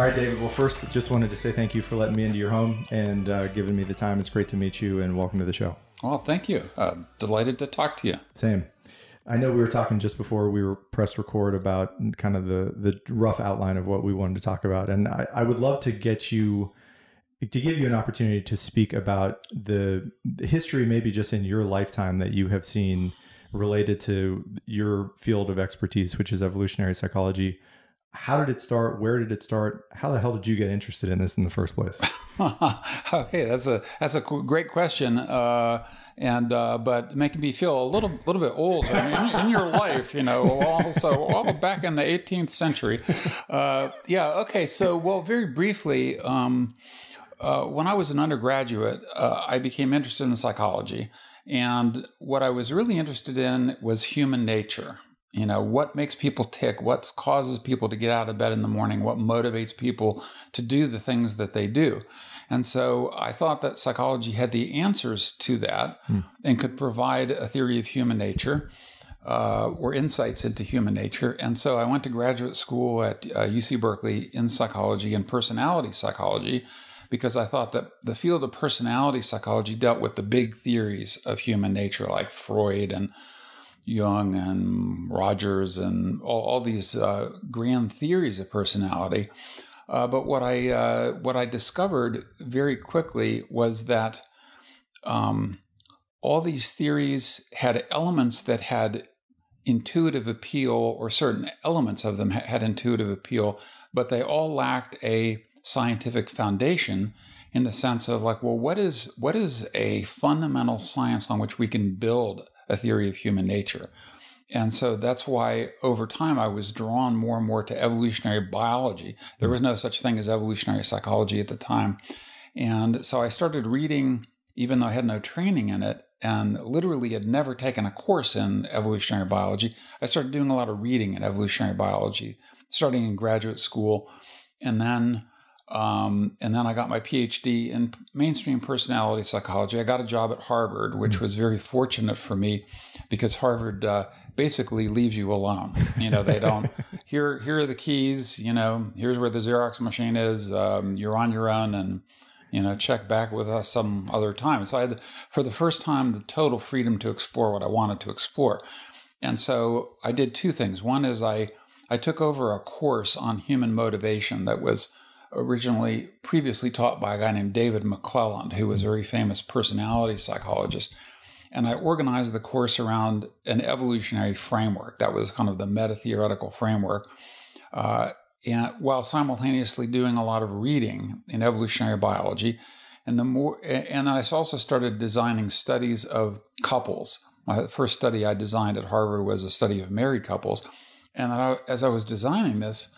All right, David. Well, first, just wanted to say thank you for letting me into your home and uh, giving me the time. It's great to meet you, and welcome to the show. Well, thank you. Uh, delighted to talk to you. Same. I know we were talking just before we were pressed record about kind of the the rough outline of what we wanted to talk about, and I, I would love to get you to give you an opportunity to speak about the, the history, maybe just in your lifetime, that you have seen related to your field of expertise, which is evolutionary psychology how did it start? Where did it start? How the hell did you get interested in this in the first place? okay, that's a that's a great question, uh, and uh, but making me feel a little little bit old. I mean, in, in, your life, you know, also all back in the 18th century. Uh, yeah. Okay. So, well, very briefly. Um, uh, when I was an undergraduate, uh, I became interested in psychology. And what I was really interested in was human nature. You know, what makes people tick? What causes people to get out of bed in the morning? What motivates people to do the things that they do? And so I thought that psychology had the answers to that hmm. and could provide a theory of human nature uh, or insights into human nature. And so I went to graduate school at uh, UC Berkeley in psychology and personality psychology because I thought that the field of personality psychology dealt with the big theories of human nature, like Freud and Jung and Rogers and all, all these uh, grand theories of personality. Uh, but what I uh, what I discovered very quickly was that um, all these theories had elements that had intuitive appeal, or certain elements of them had intuitive appeal, but they all lacked a scientific foundation in the sense of like, well, what is what is a fundamental science on which we can build a theory of human nature. And so that's why over time I was drawn more and more to evolutionary biology. There was no such thing as evolutionary psychology at the time. And so I started reading, even though I had no training in it and literally had never taken a course in evolutionary biology. I started doing a lot of reading in evolutionary biology, starting in graduate school. And then um, and then I got my PhD in mainstream personality psychology. I got a job at Harvard, which mm. was very fortunate for me because Harvard uh, basically leaves you alone. You know, they don't, here, here are the keys, you know, here's where the Xerox machine is. Um, you're on your own and, you know, check back with us some other time. So I had, for the first time, the total freedom to explore what I wanted to explore. And so I did two things. One is I, I took over a course on human motivation that was originally previously taught by a guy named David McClelland, who was a very famous personality psychologist. And I organized the course around an evolutionary framework. That was kind of the meta theoretical framework. Uh, and while simultaneously doing a lot of reading in evolutionary biology, and the more, and I also started designing studies of couples. My first study I designed at Harvard was a study of married couples, and I, as I was designing this,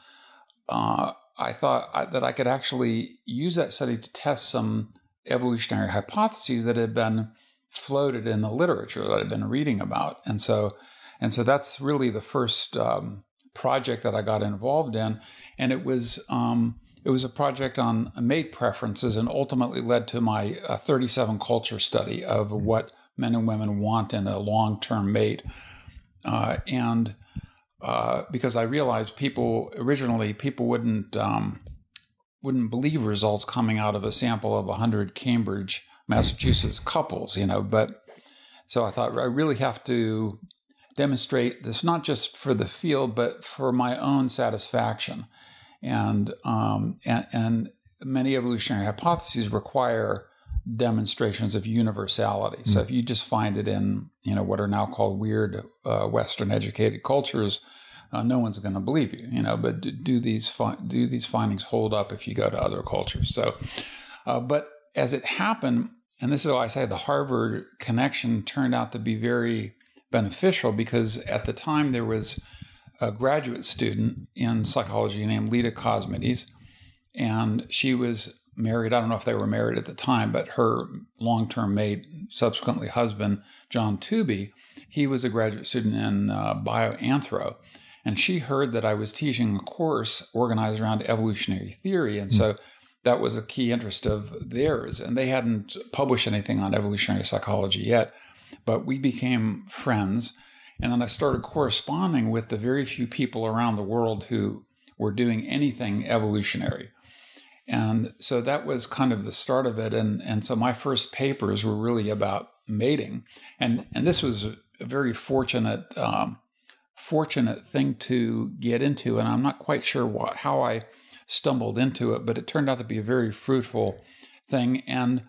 uh, I thought that I could actually use that study to test some evolutionary hypotheses that had been floated in the literature that I'd been reading about, and so and so that's really the first um, project that I got involved in, and it was um, it was a project on mate preferences, and ultimately led to my uh, 37 culture study of mm-hmm. what men and women want in a long term mate, uh, and uh, because I realized people originally people wouldn't um, wouldn't believe results coming out of a sample of 100 Cambridge, Massachusetts couples, you know. But so I thought I really have to demonstrate this not just for the field but for my own satisfaction, and um, and, and many evolutionary hypotheses require demonstrations of universality. So hmm. if you just find it in, you know, what are now called weird uh, Western educated cultures, uh, no one's going to believe you, you know. But do these fi- do these findings hold up if you go to other cultures? So, uh, but as it happened, and this is why I say the Harvard connection turned out to be very beneficial because at the time there was a graduate student in psychology named Leda Cosmides, and she was married. I don't know if they were married at the time, but her long term mate, subsequently husband, John Tooby, he was a graduate student in uh, bioanthro. And she heard that I was teaching a course organized around evolutionary theory. And mm. so that was a key interest of theirs. And they hadn't published anything on evolutionary psychology yet, but we became friends. And then I started corresponding with the very few people around the world who were doing anything evolutionary. And so that was kind of the start of it. And, and so my first papers were really about mating. And, and this was a very fortunate, um, fortunate thing to get into. And I'm not quite sure what, how I stumbled into it, but it turned out to be a very fruitful thing and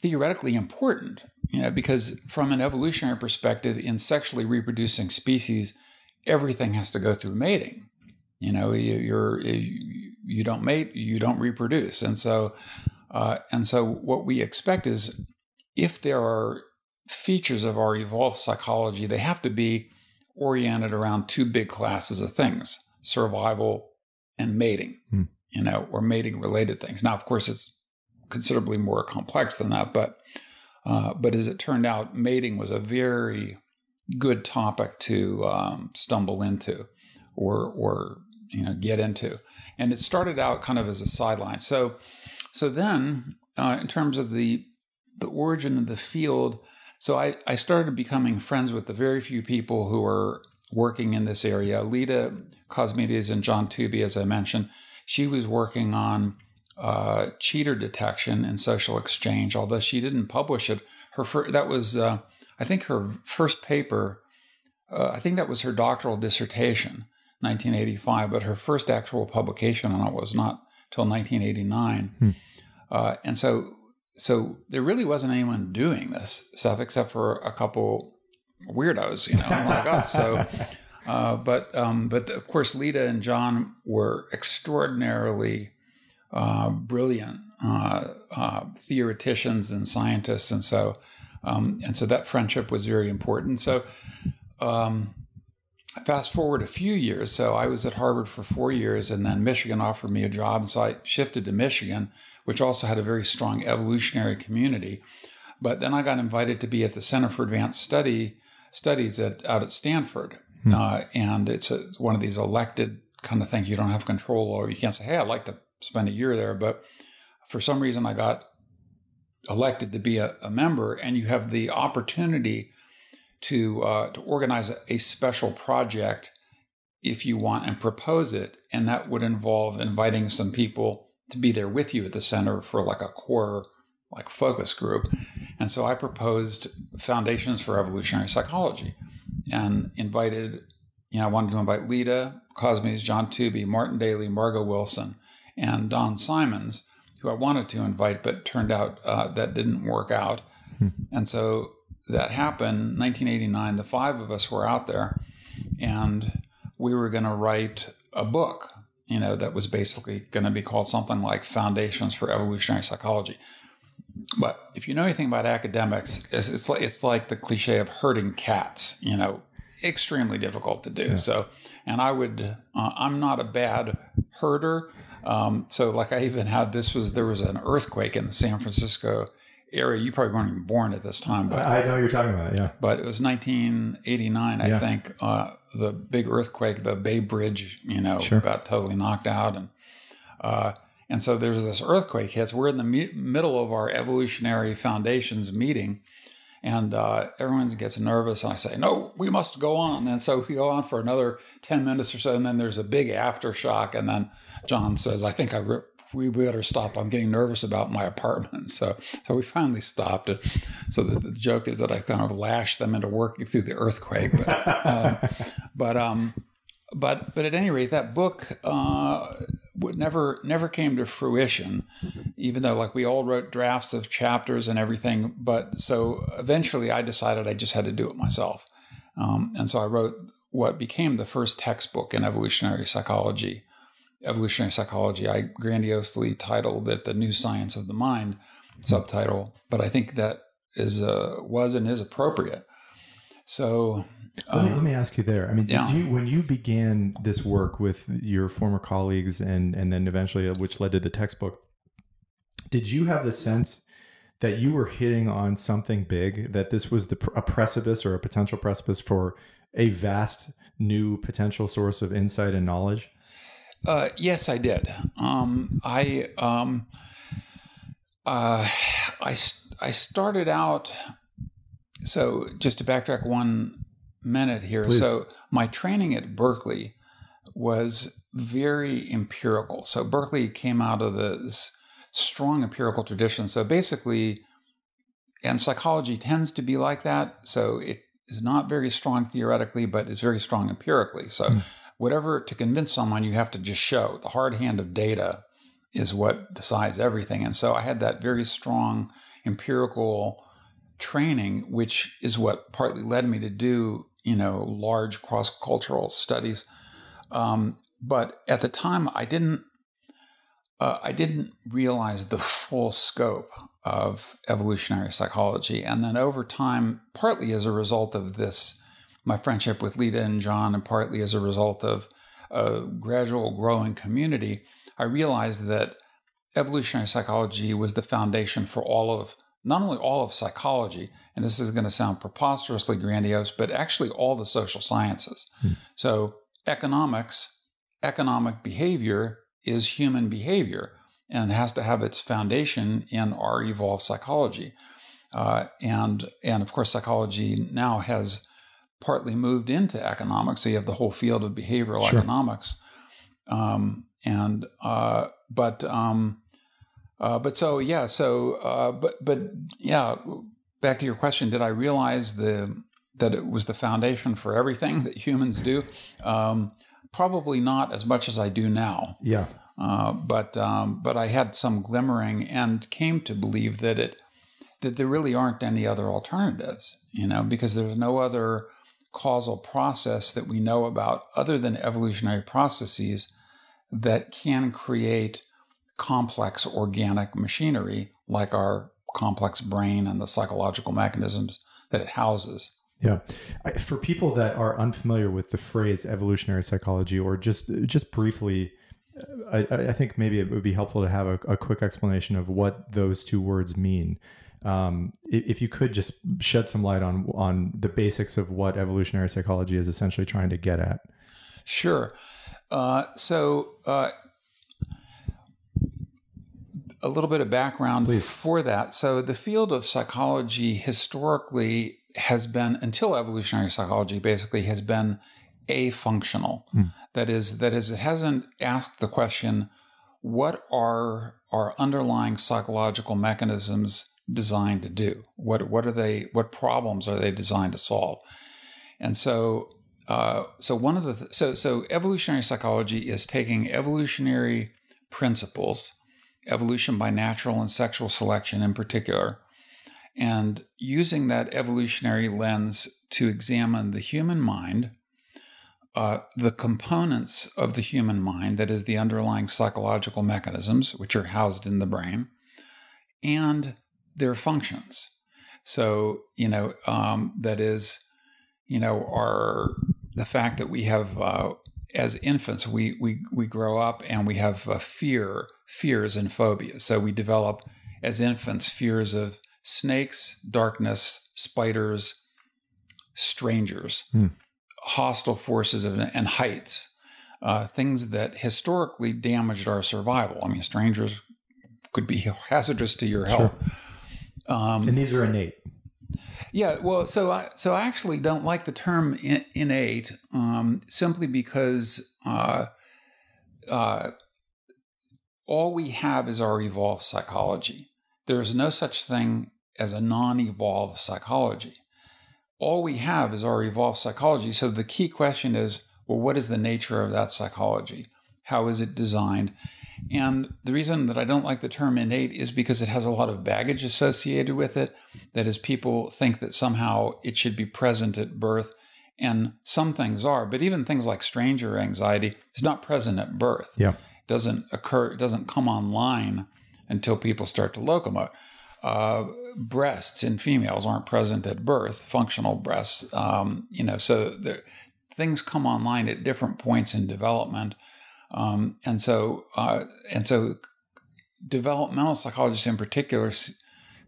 theoretically important, you know, because from an evolutionary perspective, in sexually reproducing species, everything has to go through mating. You know, you, you're you don't mate, you don't reproduce, and so uh, and so what we expect is if there are features of our evolved psychology, they have to be oriented around two big classes of things: survival and mating. Hmm. You know, or mating related things. Now, of course, it's considerably more complex than that, but uh, but as it turned out, mating was a very good topic to um, stumble into, or or you know get into. And it started out kind of as a sideline. So so then, uh, in terms of the the origin of the field, so I, I started becoming friends with the very few people who were working in this area. Leda Cosmides and John Tooby, as I mentioned, she was working on uh, cheater detection and social exchange. Although she didn't publish it, her fir- that was uh, I think her first paper. Uh, I think that was her doctoral dissertation, 1985. But her first actual publication on it was not till 1989. Hmm. Uh, and so, so there really wasn't anyone doing this stuff except for a couple weirdos, you know, like us. So. Uh, but um, but of course, Leda and John were extraordinarily uh, brilliant uh, uh, theoreticians and scientists, and so um, and so that friendship was very important. So. Um, fast forward a few years, so I was at Harvard for four years, and then Michigan offered me a job, and so I shifted to Michigan, which also had a very strong evolutionary community. But then I got invited to be at the Center for Advanced Study Studies at out at Stanford, hmm. uh, and it's, a, it's, one of these elected kind of things you don't have control over. You can't say, "Hey, I'd like to spend a year there. But for some reason, I got elected to be a, a member, and you have the opportunity to uh, to organize a, a special project if you want and propose it, and that would involve inviting some people to be there with you at the center for like a core like focus group. And so I proposed Foundations for Evolutionary Psychology and invited, you know, I wanted to invite Leda, Cosmides, John Tooby, Martin Daly, Margo Wilson, and Don Symons, who I wanted to invite, but turned out uh, that didn't work out. Hmm. And so that happened 1989. The five of us were out there, and we were going to write a book, you know, that was basically going to be called something like Foundations for Evolutionary Psychology. But if you know anything about academics, it's, it's like it's like the cliche of herding cats. You know, extremely difficult to do. Yeah. So, and I would, uh, I'm not a bad herder, um, so like I even had this was there was an earthquake in the San Francisco area. You probably weren't even born at this time, but I know you're talking about. It. Yeah, but it was 1989, I yeah. think. Uh, the big earthquake, the Bay Bridge, you know, sure. got totally knocked out, and uh, and so there's this earthquake hits. We're in the me- middle of our evolutionary foundations meeting, and uh, everyone gets nervous. And I say, "No, we must go on." And so we go on for another ten minutes or so, and then there's a big aftershock. And then John says, "I think I re- we better stop. I'm getting nervous about my apartment." So so we finally stopped it. So the, the joke is that I kind of lashed them into working through the earthquake. But uh, but um but but at any rate, that book uh, never never came to fruition, even though like we all wrote drafts of chapters and everything. But so eventually, I decided I just had to do it myself, um, and so I wrote what became the first textbook in evolutionary psychology. Evolutionary psychology. I grandiosely titled it "The New Science of the Mind" subtitle, but I think that is uh, was and is appropriate. So let me, let me ask you there. I mean, did yeah. you when you began this work with your former colleagues and and then eventually, uh, which led to the textbook, did you have the sense that you were hitting on something big? That this was the a precipice or a potential precipice for a vast new potential source of insight and knowledge? Uh, yes, I did. Um, I um, uh, I I started out. So just to backtrack one minute here. Please. So my training at Berkeley was very empirical. So Berkeley came out of this strong empirical tradition. So basically, and psychology tends to be like that. So it is not very strong theoretically, but it's very strong empirically. So mm. Whatever to convince someone, you have to just show. The hard hand of data is what decides everything. And so I had that very strong empirical training, which is what partly led me to do, you know, large cross cultural studies. Um, but at the time, I didn't. Uh, I didn't realize the full scope of evolutionary psychology. And then over time, partly as a result of this, my friendship with Leda and John, and partly as a result of a gradual growing community, I realized that evolutionary psychology was the foundation for all of not only all of psychology, and this is going to sound preposterously grandiose, but actually all the social sciences. Hmm. So, economics, economic behavior is human behavior and it has to have its foundation in our evolved psychology. Uh, and, and of course, psychology now has partly moved into economics. So you have the whole field of behavioral sure. economics. Um, and, uh, but, um, uh, but so yeah, so uh, but but yeah, back to your question, did I realize the that it was the foundation for everything that humans do? Um, probably not as much as I do now. Yeah. Uh, but um, but I had some glimmering and came to believe that it that there really aren't any other alternatives. You know, because there's no other causal process that we know about other than evolutionary processes that can create complex organic machinery like our complex brain and the psychological mechanisms that it houses. Yeah, for people that are unfamiliar with the phrase evolutionary psychology, or just just briefly, uh, I, I think maybe it would be helpful to have a, a quick explanation of what those two words mean. Um, if you could just shed some light on on the basics of what evolutionary psychology is essentially trying to get at. Sure. Uh, so uh, a little bit of background Please. for that. So, the field of psychology historically has been, until evolutionary psychology, basically has been afunctional. Hmm. That is, that is, it hasn't asked the question, what are our underlying psychological mechanisms designed to do? What what are they? What problems are they designed to solve? And so, uh, so one of the th- so so evolutionary psychology is taking evolutionary principles evolution by natural and sexual selection in particular, and using that evolutionary lens to examine the human mind, uh, the components of the human mind, that is, the underlying psychological mechanisms, which are housed in the brain, and their functions. So, you know, um, that is, you know, our the fact that we have uh, as infants, we we we grow up and we have a fear, fears and phobias. So we develop as infants fears of snakes, darkness, spiders, strangers, hmm. hostile forces, and heights. Uh, things that historically damaged our survival. I mean, strangers could be hazardous to your health. Sure. Um, and these are innate. Yeah, well, so I so I actually don't like the term in, innate um, simply because uh, uh, all we have is our evolved psychology. There is no such thing as a non-evolved psychology. All we have is our evolved psychology. So the key question is, well, what is the nature of that psychology? How is it designed? And the reason that I don't like the term innate is because it has a lot of baggage associated with it. That is, people think that somehow it should be present at birth. And some things are, but even things like stranger anxiety is not present at birth. Yeah. It doesn't occur, it doesn't come online until people start to locomote. Uh, breasts in females aren't present at birth, functional breasts. Um, you know, so things come online at different points in development. Um, and so, uh, and so, developmental psychologists in particular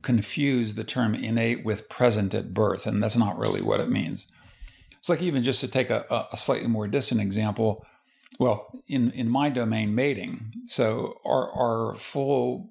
confuse the term innate with present at birth, and that's not really what it means. It's like even just to take a, a slightly more distant example. Well, in in my domain, mating. So our our full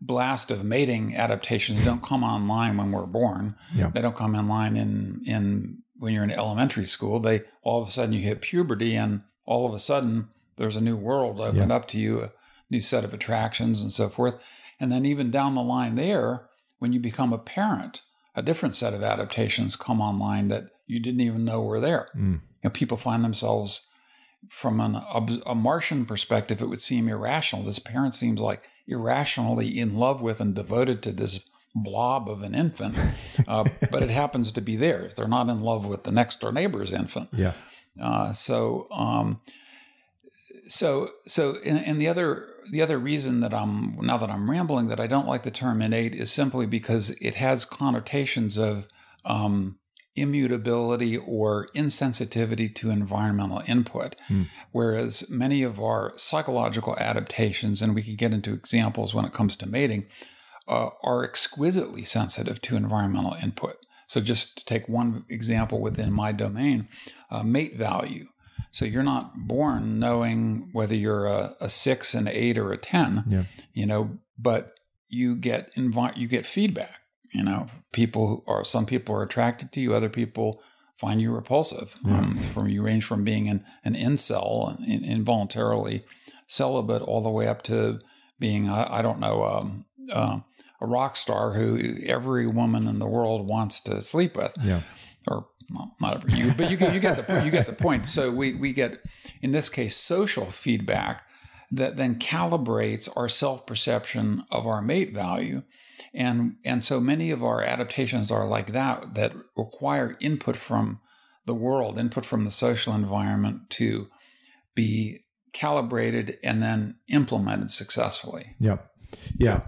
blast of mating adaptations don't come online when we're born. Yeah. They don't come online in in when you're in elementary school. They all of a sudden you hit puberty and all of a sudden there's a new world opened yeah. up to you, a new set of attractions and so forth. And then even down the line there, when you become a parent, a different set of adaptations come online that you didn't even know were there. Mm. You know, people find themselves from an, a Martian perspective, it would seem irrational. This parent seems like irrationally in love with and devoted to this blob of an infant, uh, but it happens to be theirs. They're not in love with the next door neighbor's infant. Yeah. Uh, so, um, so, so, and, and, the other, the other reason that I'm now that I'm rambling that I don't like the term innate is simply because it has connotations of um, immutability or insensitivity to environmental input. Mm. Whereas many of our psychological adaptations, and we can get into examples when it comes to mating, uh, are exquisitely sensitive to environmental input. So, just to take one example within my domain, uh, mate value. So you're not born knowing whether you're a, a six, an eight, or a ten. Yeah. You know, but you get invi- you get feedback you know, people are some people are attracted to you, other people find you repulsive. Mm. Um, from you range from being an an incel, in, involuntarily celibate, all the way up to being I, I don't know um, uh, a rock star who every woman in the world wants to sleep with. Yeah. Or well, not every you, but you get you get the point. You get the point. So we we get in this case social feedback that then calibrates our self perception of our mate value. And, and so many of our adaptations are like that, that require input from the world, input from the social environment to be calibrated and then implemented successfully. Yeah. Yeah.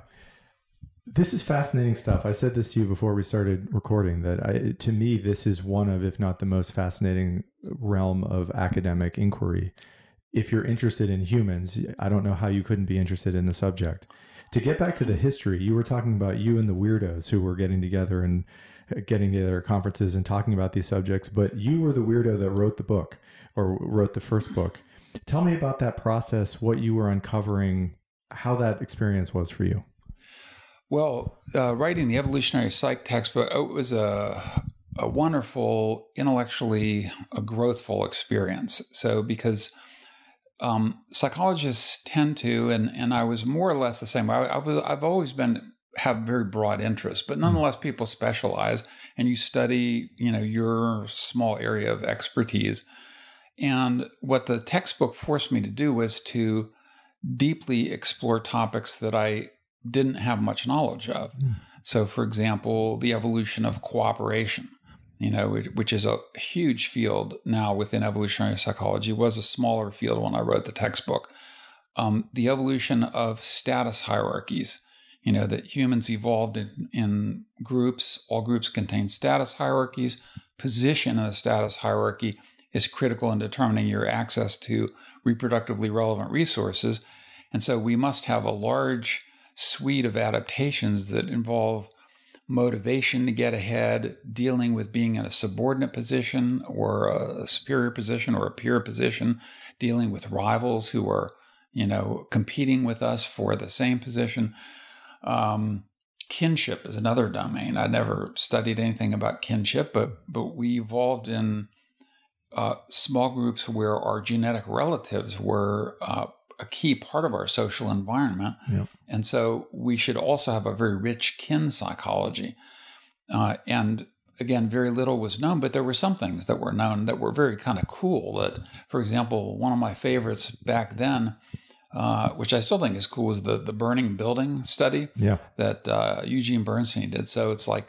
This is fascinating stuff. I said this to you before we started recording that I, to me, this is one of, if not the most fascinating realm of academic inquiry if you're interested in humans, I don't know how you couldn't be interested in the subject. To get back to the history, you were talking about you and the weirdos who were getting together and uh, getting together at conferences and talking about these subjects, but you were the weirdo that wrote the book or wrote the first book. Tell me about that process, what you were uncovering, how that experience was for you. Well, uh, writing the evolutionary psych textbook it was a a wonderful, intellectually a growthful experience. So because um, psychologists tend to, and, and I was more or less the same. I, I was, I've always been have very broad interests, but nonetheless, people specialize, and you study, you know, your small area of expertise. And what the textbook forced me to do was to deeply explore topics that I didn't have much knowledge of. Mm. So, for example, the evolution of cooperation you know, which is a huge field now within evolutionary psychology, was a smaller field when I wrote the textbook. Um, the evolution of status hierarchies, you know, that humans evolved in, in groups, all groups contain status hierarchies. Position in a status hierarchy is critical in determining your access to reproductively relevant resources. And so we must have a large suite of adaptations that involve motivation to get ahead, dealing with being in a subordinate position or a superior position or a peer position, dealing with rivals who are, you know, competing with us for the same position. Um, kinship is another domain. I never studied anything about kinship, but but we evolved in uh, small groups where our genetic relatives were uh, a key part of our social environment. Yep. And so we should also have a very rich kin psychology. Uh, and again, very little was known, but there were some things that were known that were very kind of cool. That, for example, one of my favorites back then, uh, which I still think is cool, was the the burning building study yeah. that uh, Eugene Burnstein did. So it's like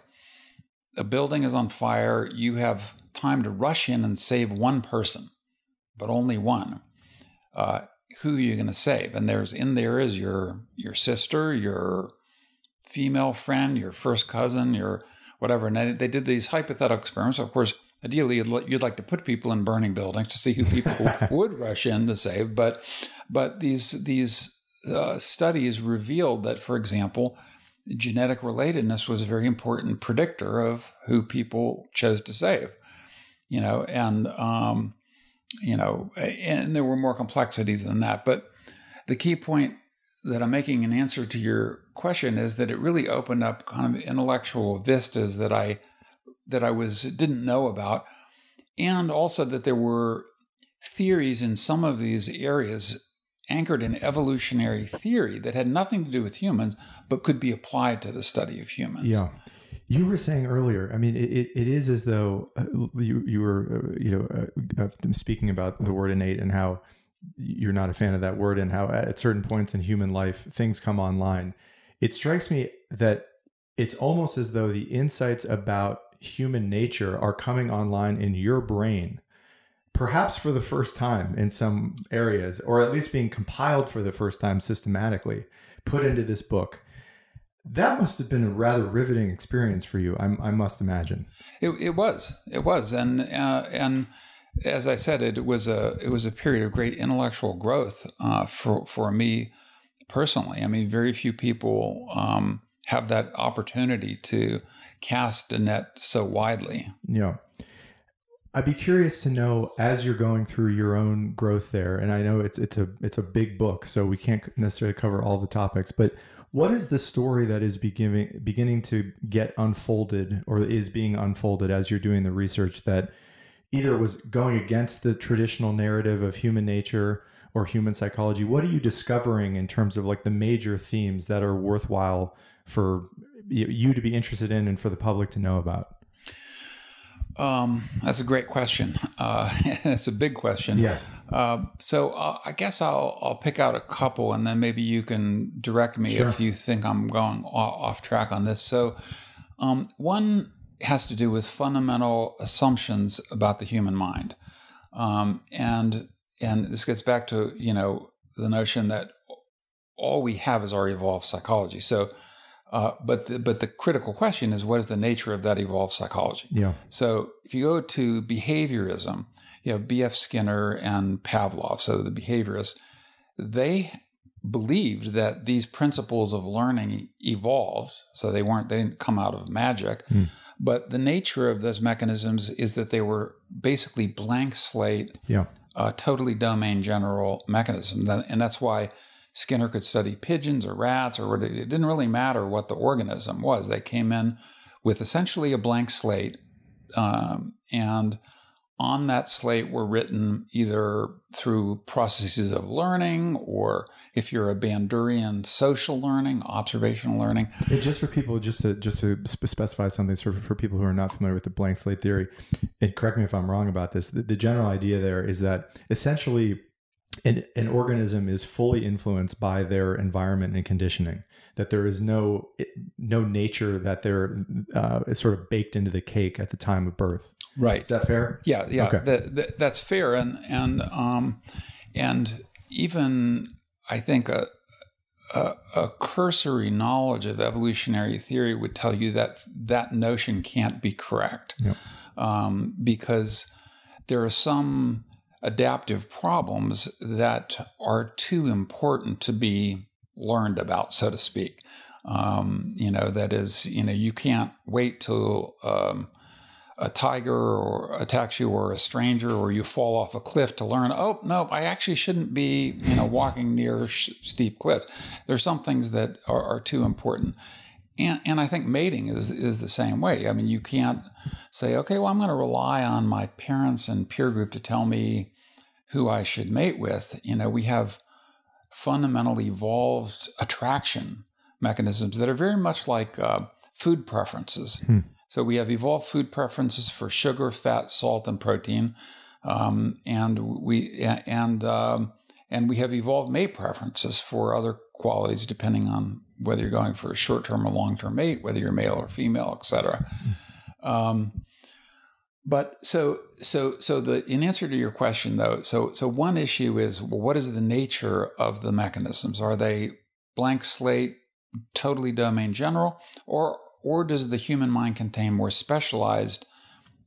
a building is on fire, you have time to rush in and save one person, but only one. Uh, who you're going to save. And there's in there is your your sister, your female friend, your first cousin, your whatever. And they, they did these hypothetical experiments. Of course, ideally you'd, you'd like to put people in burning buildings to see who people would rush in to save. But but these these uh, studies revealed that, for example, genetic relatedness was a very important predictor of who people chose to save. You know, and um, you know, and there were more complexities than that. But the key point that I'm making in answer to your question is that it really opened up kind of intellectual vistas that I that I was didn't know about, and also that there were theories in some of these areas anchored in evolutionary theory that had nothing to do with humans, but could be applied to the study of humans. Yeah. You were saying earlier, I mean, it, it is as though uh, you, you were, uh, you know, uh, uh, speaking about the word innate and how you're not a fan of that word and how at certain points in human life things come online. It strikes me that it's almost as though the insights about human nature are coming online in your brain perhaps for the first time in some areas, or at least being compiled for the first time systematically, put into this book. That must have been a rather riveting experience for you. I, I must imagine. It, it, was. It was, and uh, and as I said, it was a it was a period of great intellectual growth uh, for for me personally. I mean, very few people um, have that opportunity to cast a net so widely. Yeah. I'd be curious to know as you're going through your own growth there, and I know it's it's a it's a big book, so we can't necessarily cover all the topics. But what is the story that is beginning beginning to get unfolded, or is being unfolded as you're doing the research that either was going against the traditional narrative of human nature or human psychology? What are you discovering in terms of like the major themes that are worthwhile for you to be interested in and for the public to know about? Um, that's a great question. Uh, it's a big question. Yeah. Uh, so uh, I guess I'll I'll pick out a couple, and then maybe you can direct me sure. if you think I'm going off track on this. So, um, one has to do with fundamental assumptions about the human mind, um, and and this gets back to you know the notion that all we have is our evolved psychology. So uh, but the, but the critical question is what is the nature of that evolved psychology? Yeah. So if you go to behaviorism, you have B.F. Skinner and Pavlov, so the behaviorists, they believed that these principles of learning evolved, so they weren't they didn't come out of magic. Mm. But the nature of those mechanisms is that they were basically blank slate, yeah. uh, totally domain general mechanisms, and that's why Skinner could study pigeons or rats or it didn't really matter what the organism was. They came in with essentially a blank slate, um, and on that slate were written either through processes of learning or if you're a Bandurian social learning, observational learning. just for people, just to just to specify something for, for people who are not familiar with the blank slate theory, and correct me if I'm wrong about this, the, the general idea there is that essentially an, an organism is fully influenced by their environment and conditioning that there is no no nature that they're uh, sort of baked into the cake at the time of birth. Right. Is that fair? Yeah yeah. Okay. that's fair. And and um and even i think a, a, a cursory knowledge of evolutionary theory would tell you that that notion can't be correct. Yep. um, because there are some adaptive problems that are too important to be learned about, so to speak. Um, you know, that is, you know, you can't wait till um, a tiger or attacks you or a stranger or you fall off a cliff to learn, oh, no, I actually shouldn't be, you know, walking near sh- steep cliffs. There's some things that are, are too important. And, and I think mating is is the same way. I mean, you can't say, okay, well, I'm going to rely on my parents and peer group to tell me who I should mate with, you know, we have fundamental evolved attraction mechanisms that are very much like uh, food preferences. Hmm. So we have evolved food preferences for sugar, fat, salt, and protein, um, and we and um, and we have evolved mate preferences for other qualities depending on whether you're going for a short-term or long-term mate, whether you're male or female, etc. Hmm. Um, but so so so the in answer to your question though, so so one issue is well, what is the nature of the mechanisms? Are they blank slate, totally domain general, or or does the human mind contain more specialized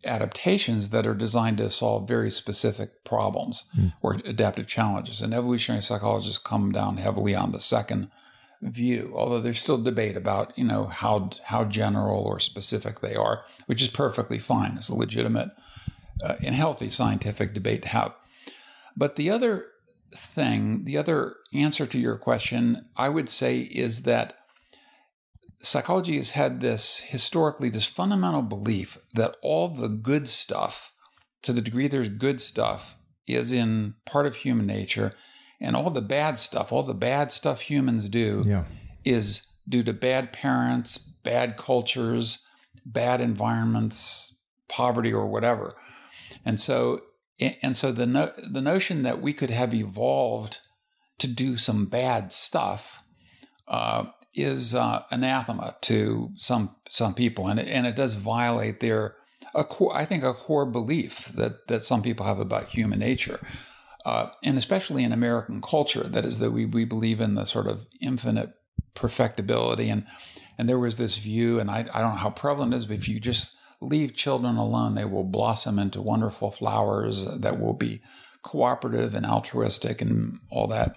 adaptations that are designed to solve very specific problems mm. or adaptive challenges? And evolutionary psychologists come down heavily on the second view, although there's still debate about you know how how general or specific they are, which is perfectly fine. It's a legitimate uh, and healthy scientific debate to have. But the other thing, the other answer to your question, I would say, is that psychology has had this historically this fundamental belief that all the good stuff, to the degree there's good stuff is in part of human nature, and all the bad stuff, all the bad stuff humans do, Yeah. is due to bad parents, bad cultures, bad environments, poverty, or whatever. And so, and so the no, the notion that we could have evolved to do some bad stuff uh, is uh, anathema to some some people, and it, and it does violate their a core, I think a core belief that that some people have about human nature. Uh, and especially in American culture, that is that we, we believe in the sort of infinite perfectibility. And and there was this view, and I, I don't know how prevalent it is, but if you just leave children alone, they will blossom into wonderful flowers that will be cooperative and altruistic and all that.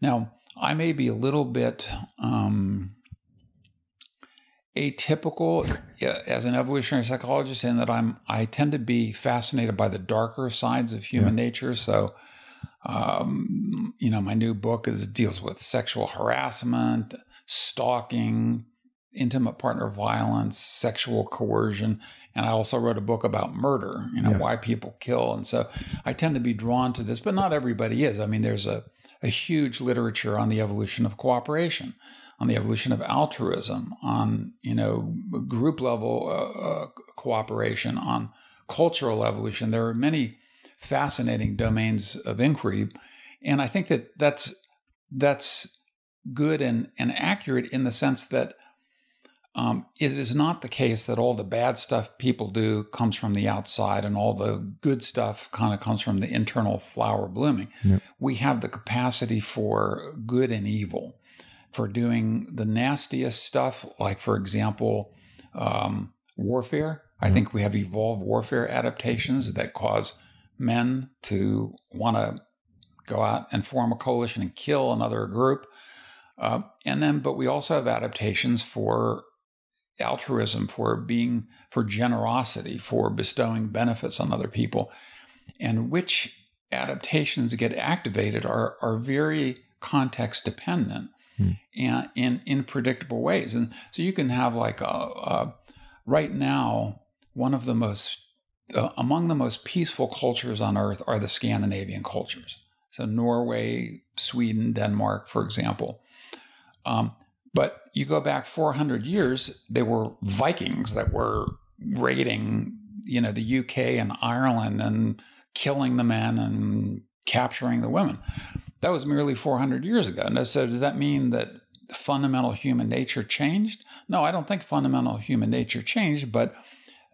Now, I may be a little bit um, atypical as an evolutionary psychologist in that I'm I tend to be fascinated by the darker sides of human yeah. nature. So, um, you know, my new book is deals with sexual harassment, stalking, intimate partner violence, sexual coercion, and I also wrote a book about murder. You know, yeah. why people kill, and so I tend to be drawn to this, but not everybody is. I mean, there's a a huge literature on the evolution of cooperation on the evolution of altruism, on you know group level uh, uh, cooperation, on cultural evolution. There are many fascinating domains of inquiry, and I think that that's that's good and and accurate in the sense that. Um, it is not the case that all the bad stuff people do comes from the outside and all the good stuff kind of comes from the internal flower blooming. Yep. We have the capacity for good and evil for doing the nastiest stuff, like, for example, um, warfare. I mm-hmm. think we have evolved warfare adaptations that cause men to want to go out and form a coalition and kill another group. Uh, and then, but we also have adaptations for altruism, for being, for generosity, for bestowing benefits on other people. And which adaptations get activated are, are very context dependent hmm. and in in predictable ways. And so you can have like a, a right now one of the most uh, among the most peaceful cultures on earth are the Scandinavian cultures. So Norway, Sweden, Denmark, for example. Um, but you go back 400 years, they were Vikings that were raiding, you know, the UK and Ireland and killing the men and capturing the women. That was merely 400 years ago. And so, does that mean that fundamental human nature changed? No, I don't think fundamental human nature changed, but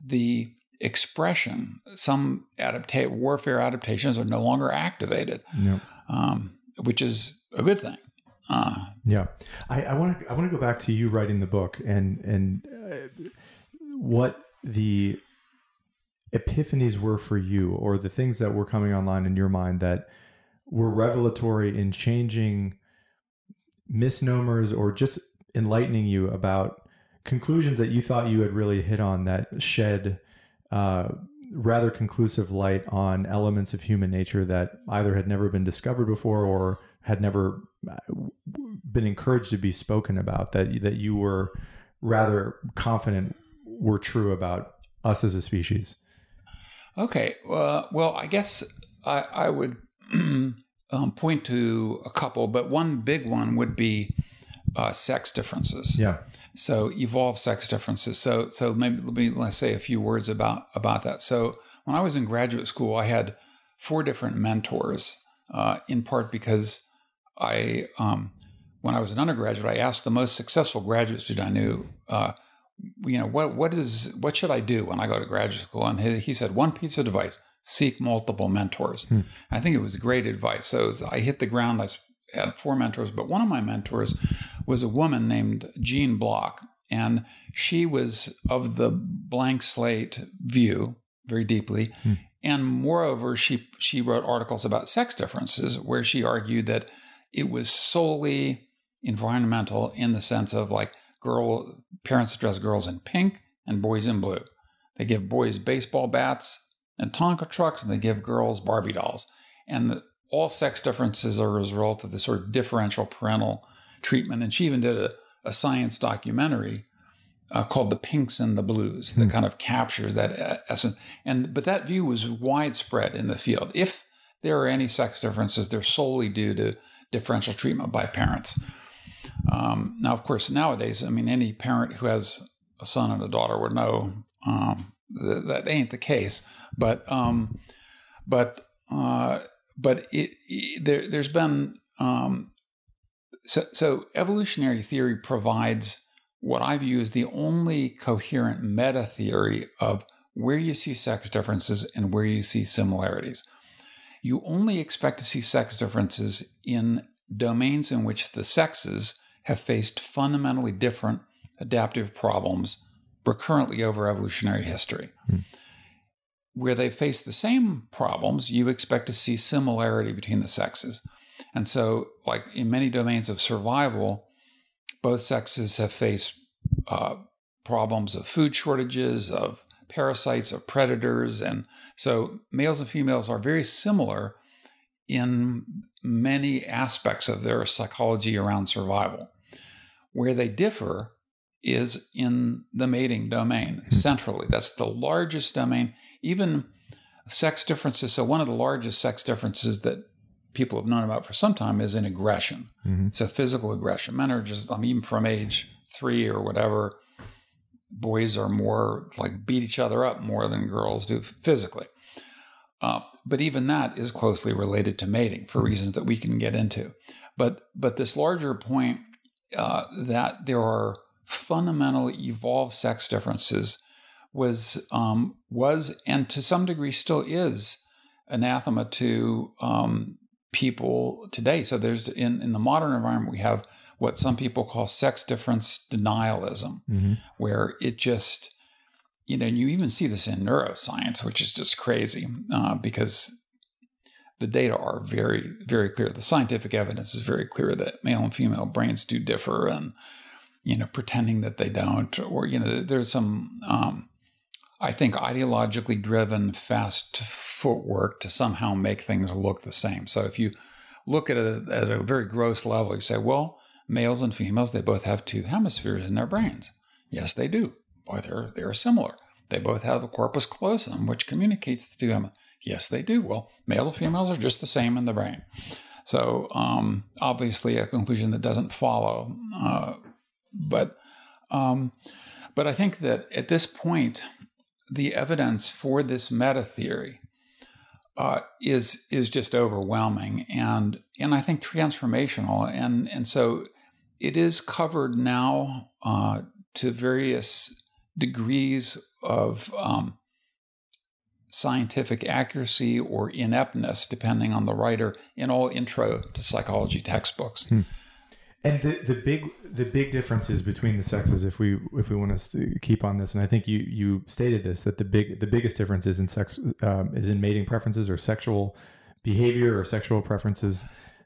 the expression, some adapta- warfare adaptations are no longer activated, yep. um, which is a good thing. Uh, yeah, I want to I want to go back to you writing the book and and uh, what the epiphanies were for you, or the things that were coming online in your mind that were revelatory in changing misnomers or just enlightening you about conclusions that you thought you had really hit on that shed uh, rather conclusive light on elements of human nature that either had never been discovered before or had never uh, been encouraged to be spoken about that that you were rather confident were true about us as a species. Okay, uh, well, I guess I, I would um, point to a couple, but one big one would be uh, sex differences. Yeah. So evolve sex differences. So so maybe let me let's say a few words about about that. So when I was in graduate school, I had four different mentors. Uh, in part because I, um, when I was an undergraduate, I asked the most successful graduate student I knew, uh, you know, what what is what should I do when I go to graduate school? And he, he said one piece of advice: seek multiple mentors. Hmm. I think it was great advice. So I hit the ground. I had four mentors, but one of my mentors was a woman named Jeanne Block. And she was of the blank slate view very deeply. Hmm. And moreover, she, she wrote articles about sex differences where she argued that it was solely environmental in the sense of like girl parents dress girls in pink and boys in blue. They give boys baseball bats and Tonka trucks, and they give girls Barbie dolls. And the, all sex differences are a result of this sort of differential parental treatment. And she even did a, a science documentary uh, called "The Pinks and the Blues" that mm. kind of captures that essence. And but that view was widespread in the field. If there are any sex differences, they're solely due to differential treatment by parents. Um, now, of course, nowadays, I mean, any parent who has a son and a daughter would know um, that, that ain't the case. But um, but uh, but it, it, there, there's been um, so, so evolutionary theory provides what I view as the only coherent meta theory of where you see sex differences and where you see similarities. You only expect to see sex differences in domains in which the sexes have faced fundamentally different adaptive problems recurrently over evolutionary history. Hmm. Where they face the same problems, you expect to see similarity between the sexes. And so, like in many domains of survival, both sexes have faced uh, problems of food shortages, of parasites, of predators. And so, males and females are very similar in many aspects of their psychology around survival. Where they differ is in the mating domain centrally. That's the largest domain. Even sex differences. So, one of the largest sex differences that people have known about for some time is in aggression. Mm-hmm. It's a physical aggression. Men are just, I mean, even from age three or whatever, boys are more like beat each other up more than girls do physically. Uh, but even that is closely related to mating for reasons that we can get into. But but this larger point uh, that there are fundamental evolved sex differences was um, was and to some degree still is anathema to um, people today. So there's in in the modern environment we have what some people call sex difference denialism, mm-hmm. where it just you know you even see this in neuroscience, which is just crazy uh, because the data are very very clear. The scientific evidence is very clear that male and female brains do differ, and you know, pretending that they don't, or, you know, there's some, um, I think, ideologically driven fast footwork to somehow make things look the same. So if you look at it at a very gross level, you say, well, males and females, they both have two hemispheres in their brains. Yes, they do. Boy, they're, they're similar. They both have a corpus callosum, which communicates the two hemispheres. Yes, they do. Well, males and females are just the same in the brain. So, um, obviously, a conclusion that doesn't follow uh, but um, but I think that at this point, the evidence for this meta theory uh, is is just overwhelming and and I think transformational and and so it is covered now uh, to various degrees of um, scientific accuracy or ineptness, depending on the writer, in all intro to psychology textbooks. Hmm. And the, the big the big differences between the sexes, if we if we want to keep on this, and I think you you stated this that the big the biggest difference is in sex um, is in mating preferences or sexual behavior or sexual preferences.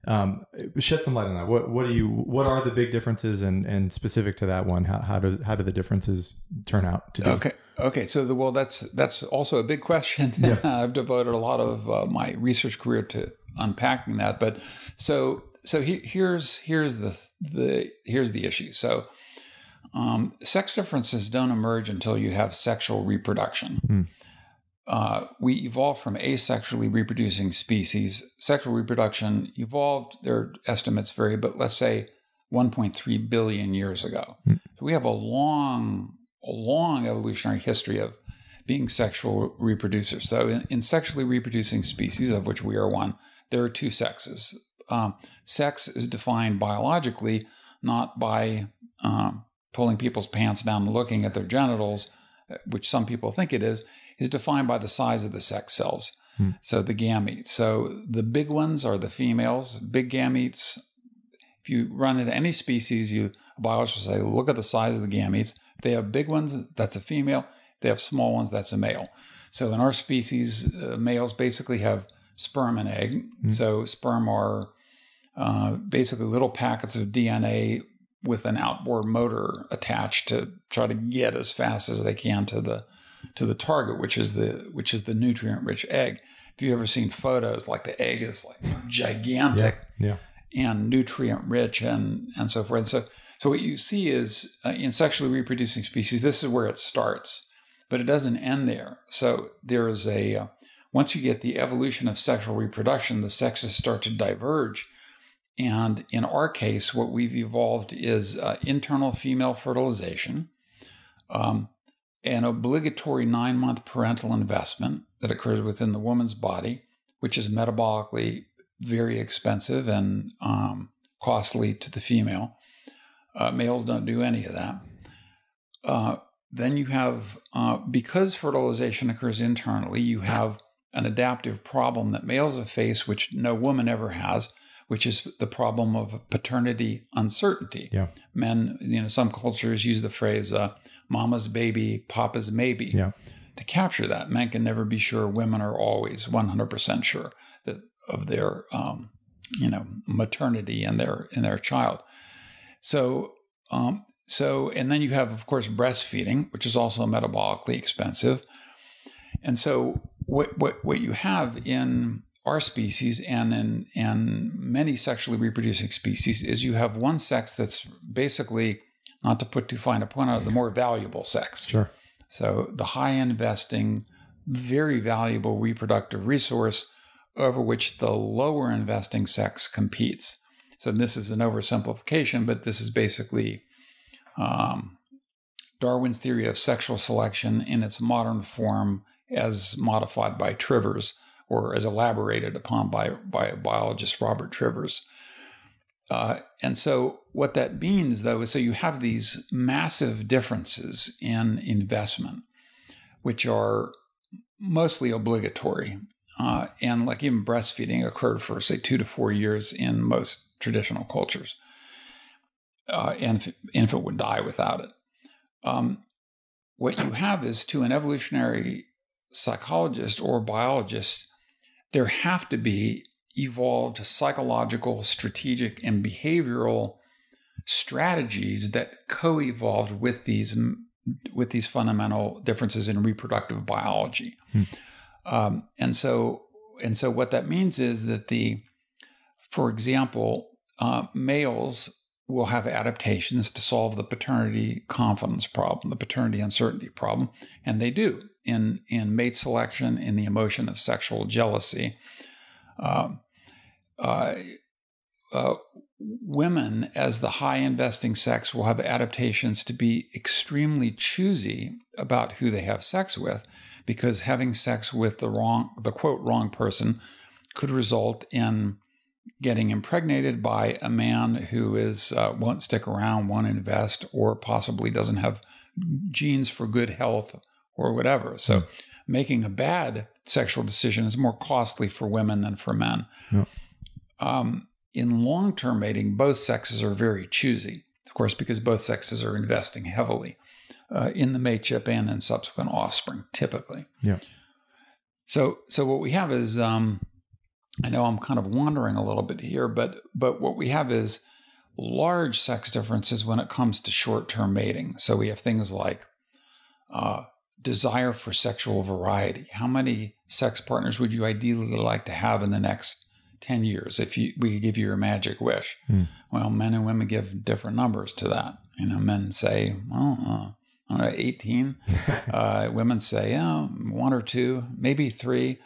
Um, shed some light on that. What what do you what are the big differences and and specific to that one? How how do how do the differences turn out to be? Okay, okay. So the well, that's that's also a big question. Yeah. I've devoted a lot of uh, my research career to unpacking that. But so so he, here's here's the the here's the issue. So, um, sex differences don't emerge until you have sexual reproduction. Mm. Uh, we evolved from asexually reproducing species. Sexual reproduction evolved. Their estimates vary, but let's say 1.3 billion years ago. Mm. So we have a long, a long evolutionary history of being sexual reproducers. So, in, in sexually reproducing species, of which we are one, there are two sexes um, sex is defined biologically, not by um, pulling people's pants down and looking at their genitals, uh, which some people think it is, is defined by the size of the sex cells. Hmm. So the gametes. So the big ones are the females. Big gametes. If you run into any species, you a biologist will say, look at the size of the gametes. If they have big ones, that's a female. If they have small ones, that's a male. So in our species, uh, males basically have sperm and egg. Hmm. So sperm are uh, basically little packets of DNA with an outboard motor attached to try to get as fast as they can to the to the target, which is the which is the nutrient rich egg. If you've ever seen photos, like the egg is like gigantic yeah, yeah. and nutrient rich and and so forth. So so what you see is uh, in sexually reproducing species, this is where it starts, but it doesn't end there. So there is a uh, once you get the evolution of sexual reproduction, the sexes start to diverge. And in our case, what we've evolved is uh, internal female fertilization, um, an obligatory nine month parental investment that occurs within the woman's body, which is metabolically very expensive and um, costly to the female. Uh, males don't do any of that. Uh, then you have, uh, because fertilization occurs internally, you have an adaptive problem that males have faced, which no woman ever has, which is the problem of paternity uncertainty. Yeah. Men, you know, some cultures use the phrase uh, "mama's baby, papa's maybe." Yeah. To capture that, men can never be sure. Women are always 100% sure that of their, um, you know, maternity and their in their child. So, um, so, and then you have, of course, breastfeeding, which is also metabolically expensive. And so, what what what you have in our species and in and many sexually reproducing species is you have one sex that's basically, not to put too fine a point on it, the more valuable sex. Sure. So the high investing, very valuable reproductive resource over which the lower investing sex competes. So this is an oversimplification, but this is basically um, Darwin's theory of sexual selection in its modern form as modified by Trivers or as elaborated upon by, by biologist Robert Trivers. Uh, and so, what that means, though, is so you have these massive differences in investment, which are mostly obligatory. Uh, and like even breastfeeding occurred for, say, two to four years in most traditional cultures. Uh, and infant would die without it. Um, what you have is to an evolutionary psychologist or biologist, there have to be evolved psychological, strategic, and behavioral strategies that co-evolved with these with these fundamental differences in reproductive biology. Hmm. Um, and so and so what that means is that the for example, uh, males will have adaptations to solve the paternity confidence problem, the paternity uncertainty problem, and they do in in mate selection, in the emotion of sexual jealousy. Um, uh, uh, women, as the high investing sex, will have adaptations to be extremely choosy about who they have sex with, because having sex with the wrong, the quote wrong person, could result in getting impregnated by a man who is uh, won't stick around, won't invest, or possibly doesn't have genes for good health or whatever. So, mm. making a bad sexual decision is more costly for women than for men. Yeah. Um, in long term mating, both sexes are very choosy, of course, because both sexes are investing heavily uh, in the mateship and in subsequent offspring, typically. Yeah. So, so what we have is um, I know I'm kind of wandering a little bit here, but but what we have is large sex differences when it comes to short-term mating. So we have things like uh, desire for sexual variety. How many sex partners would you ideally like to have in the next 10 years if you we give you your magic wish? Hmm. Well, men and women give different numbers to that. You know, men say, well, uh, I don't know, 18. uh, women say, yeah, one or two, maybe three.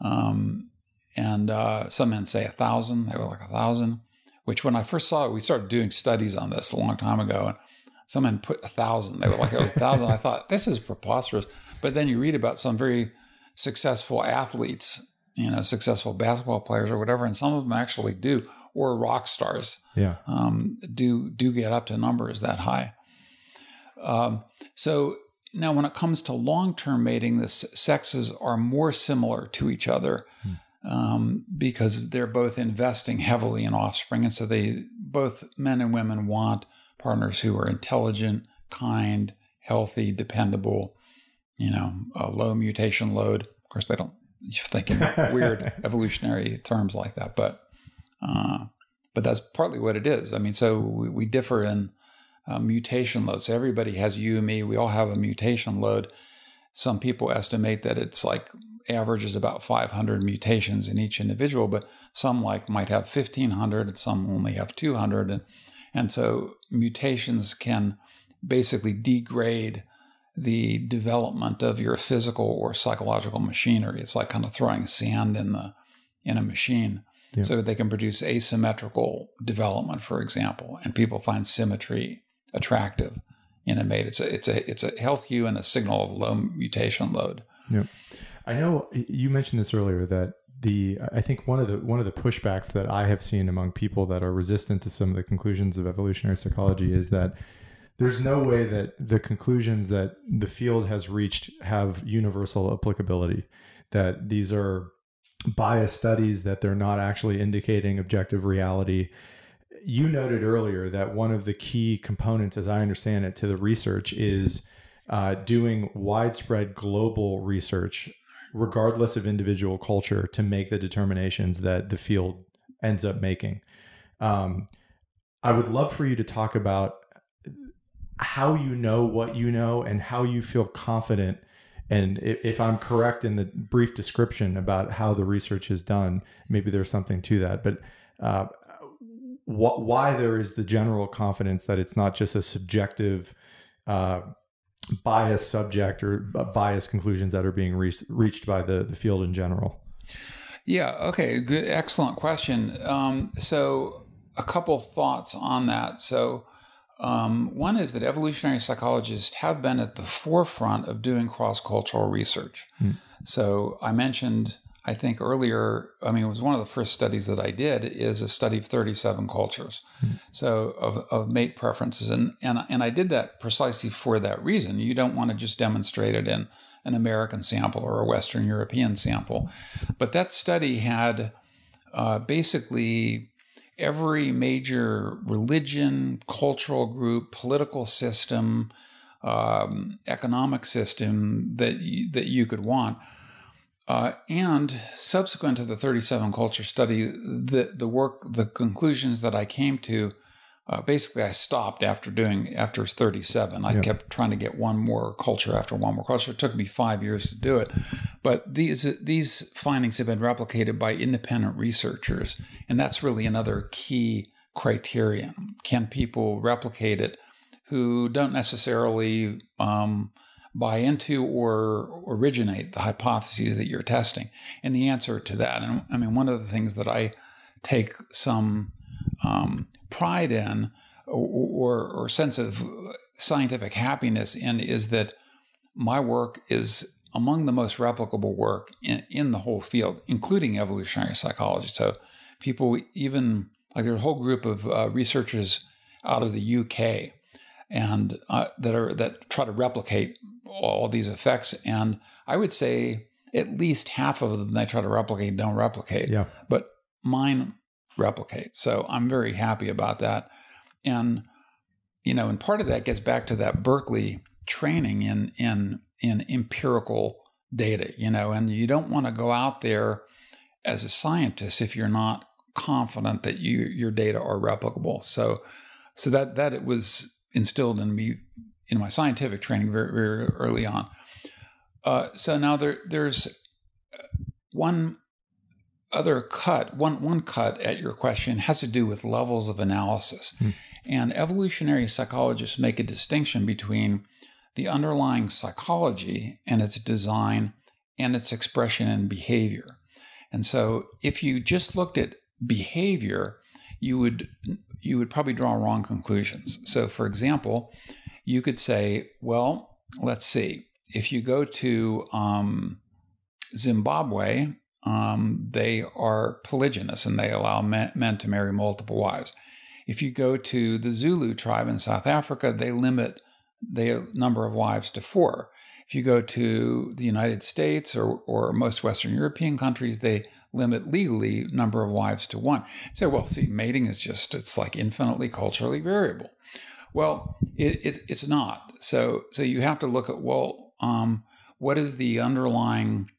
Um, and uh, some men say a thousand. They were like a thousand. Which when I first saw it, we started doing studies on this a long time ago, and some men put a thousand. They were like a thousand. I thought this is preposterous. But then you read about some very successful athletes, you know, successful basketball players or whatever, and some of them actually do, or rock stars, yeah, um, do do get up to numbers that high. Um, so now, when it comes to long term mating, the sexes are more similar to each other. Hmm um, because they're both investing heavily in offspring. And so they both men and women want partners who are intelligent, kind, healthy, dependable, you know, a low mutation load. Of course, they don't think in weird evolutionary terms like that, but uh, but that's partly what it is. I mean, so we, we differ in uh, mutation loads. So everybody has you, and me. We all have a mutation load. Some people estimate that it's like averages about 500 mutations in each individual, but some like might have 1500 and some only have 200. And, and so mutations can basically degrade the development of your physical or psychological machinery. It's like kind of throwing sand in the in a machine. Yeah. So they can produce asymmetrical development, for example, and people find symmetry attractive in a mate. It's a it's a it's a health hue and a signal of low mutation load. Yeah. I know you mentioned this earlier that the I think one of the one of the pushbacks that I have seen among people that are resistant to some of the conclusions of evolutionary psychology is that there's no way that the conclusions that the field has reached have universal applicability that these are biased studies that they're not actually indicating objective reality. You noted earlier that one of the key components as i understand it to the research is uh, doing widespread global research regardless of individual culture, to make the determinations that the field ends up making. Um, I would love for you to talk about how you know what you know and how you feel confident. And if I'm correct in the brief description about how the research is done, maybe there's something to that. But uh, wh- why there is the general confidence that it's not just a subjective uh, biased subject or biased conclusions that are being re- reached by the, the field in general? Yeah, okay, good, excellent question. Um, so, a couple thoughts on that. So, um, one is that evolutionary psychologists have been at the forefront of doing cross cultural research. Mm. So, I mentioned I think earlier, I mean, it was one of the first studies that I did is a study of 37 cultures. Mm-hmm. So of, of mate preferences. And, and, and I did that precisely for that reason. You don't want to just demonstrate it in an American sample or a Western European sample. But that study had uh, basically every major religion, cultural group, political system, um, economic system that you, that you could want uh, and subsequent to the 37 culture study, the, the work, the conclusions that I came to, uh, basically I stopped after doing, after 37. I yeah. kept trying to get one more culture after one more culture. It took me five years to do it. But these, these findings have been replicated by independent researchers. And that's really another key criterion. Can people replicate it who don't necessarily, um, buy into or originate the hypotheses that you're testing? And the answer to that, and I mean, one of the things that I take some um, pride in or, or, sense of scientific happiness in is that my work is among the most replicable work in, in the whole field, including evolutionary psychology. So people even like there's a whole group of uh, researchers out of the UK and uh, that are that try to replicate all these effects. And I would say at least half of them they try to replicate don't replicate. Yeah. But mine replicate. So I'm very happy about that. And you know, and part of that gets back to that Berkeley training in in in empirical data, you know, and you don't want to go out there as a scientist if you're not confident that you your data are replicable. So so that that it was instilled in me in my scientific training very, very early on. Uh, so now there, there's one other cut, one, one cut at your question has to do with levels of analysis. Hmm. And evolutionary psychologists make a distinction between the underlying psychology and its design and its expression and behavior. And so if you just looked at behavior, you would you would probably draw wrong conclusions. So for example, you could say, well, let's see. If you go to um, Zimbabwe, um, they are polygynous and they allow men, men to marry multiple wives. If you go to the Zulu tribe in South Africa, they limit the number of wives to four. If you go to the United States or, or most Western European countries, they limit legally number of wives to one. So, well, see, mating is just, it's like infinitely culturally variable. Well, it, it, it's not. So, so you have to look at well, um, what is the underlying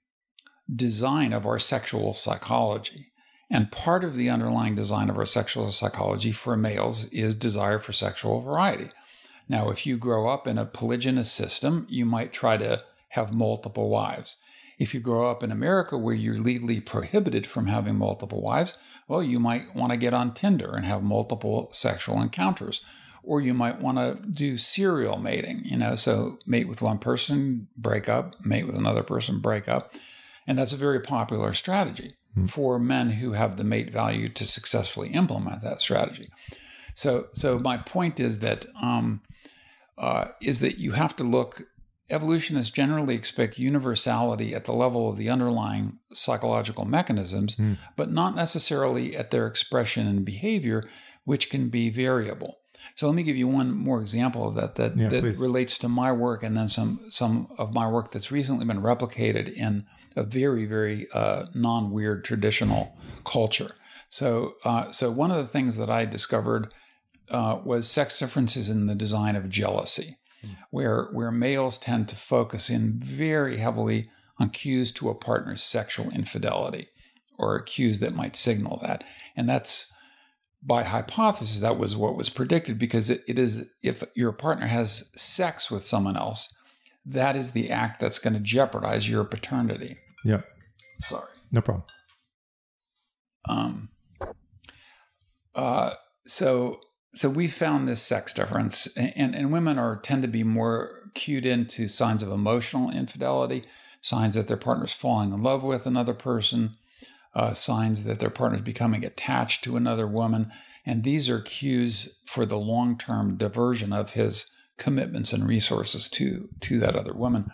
design of our sexual psychology? And part of the underlying design of our sexual psychology for males is desire for sexual variety. Now, if you grow up in a polygynous system, you might try to have multiple wives. If you grow up in America where you're legally prohibited from having multiple wives, well, you might want to get on Tinder and have multiple sexual encounters or you might want to do serial mating, you know, so mate with one person, break up, mate with another person, break up. And that's a very popular strategy mm. for men who have the mate value to successfully implement that strategy. So, so my point is that um, uh, is that you have to look. Evolutionists generally expect universality at the level of the underlying psychological mechanisms, mm. but not necessarily at their expression and behavior, which can be variable. So let me give you one more example of that that, yeah, that relates to my work and then some some of my work that's recently been replicated in a very very uh, non weird traditional culture. So uh, so one of the things that I discovered uh, was sex differences in the design of jealousy. Where where males tend to focus in very heavily on cues to a partner's sexual infidelity or cues that might signal that, and that's by hypothesis, that was what was predicted because it, it is if your partner has sex with someone else, that is the act that's going to jeopardize your paternity. Yeah. Sorry. No problem. Um. Uh. So so we found this sex difference, and and women are tend to be more cued into signs of emotional infidelity, signs that their partner's falling in love with another person, uh, signs that their partner is becoming attached to another woman. And these are cues for the long term diversion of his commitments and resources to, to that other woman.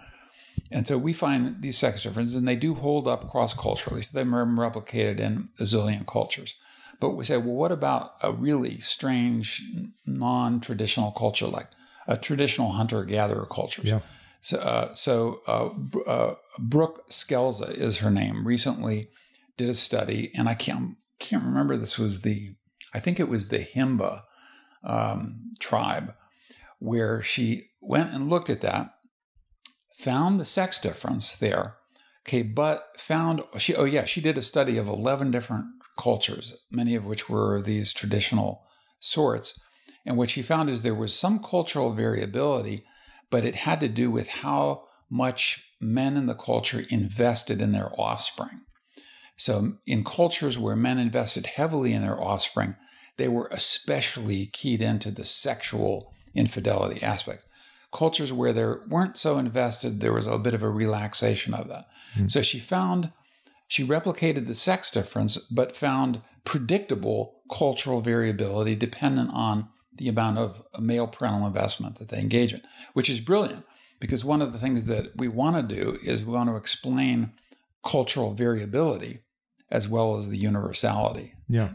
And so we find these sex differences, and they do hold up cross culturally. So they're replicated in a zillion cultures. But we say, well, what about a really strange, non traditional culture like a traditional hunter gatherer culture? Yeah. So, uh, so uh, uh, Brooke Scelza is her name. Recently, did a study, and I can't can't remember. This was the I think it was the Himba um, tribe, where she went and looked at that, found the sex difference there. Okay, but found she oh yeah she did a study of eleven different cultures, many of which were of these traditional sorts, and what she found is there was some cultural variability, but it had to do with how much men in the culture invested in their offspring. So, in cultures where men invested heavily in their offspring, they were especially keyed into the sexual infidelity aspect. Cultures where they weren't so invested, there was a bit of a relaxation of that. Mm. So, she found, she replicated the sex difference, but found predictable cultural variability dependent on the amount of male parental investment that they engage in, which is brilliant because one of the things that we want to do is we want to explain cultural variability as well as the universality. Yeah.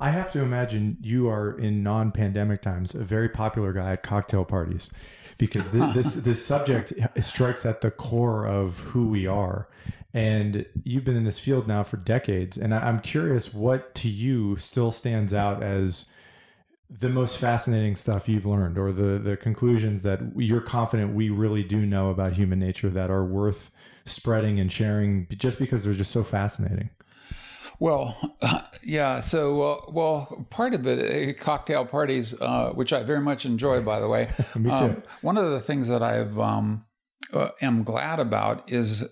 I have to imagine you are in non-pandemic times a very popular guy at cocktail parties because this this, this subject strikes at the core of who we are. And you've been in this field now for decades, and I'm curious what to you still stands out as the most fascinating stuff you've learned, or the the conclusions that you're confident we really do know about human nature that are worth spreading and sharing, just because they're just so fascinating. Well, uh, yeah. So, uh, well, part of it, uh, cocktail parties, uh, which I very much enjoy, by the way. Me too. Um, one of the things that I um, uh, am glad about is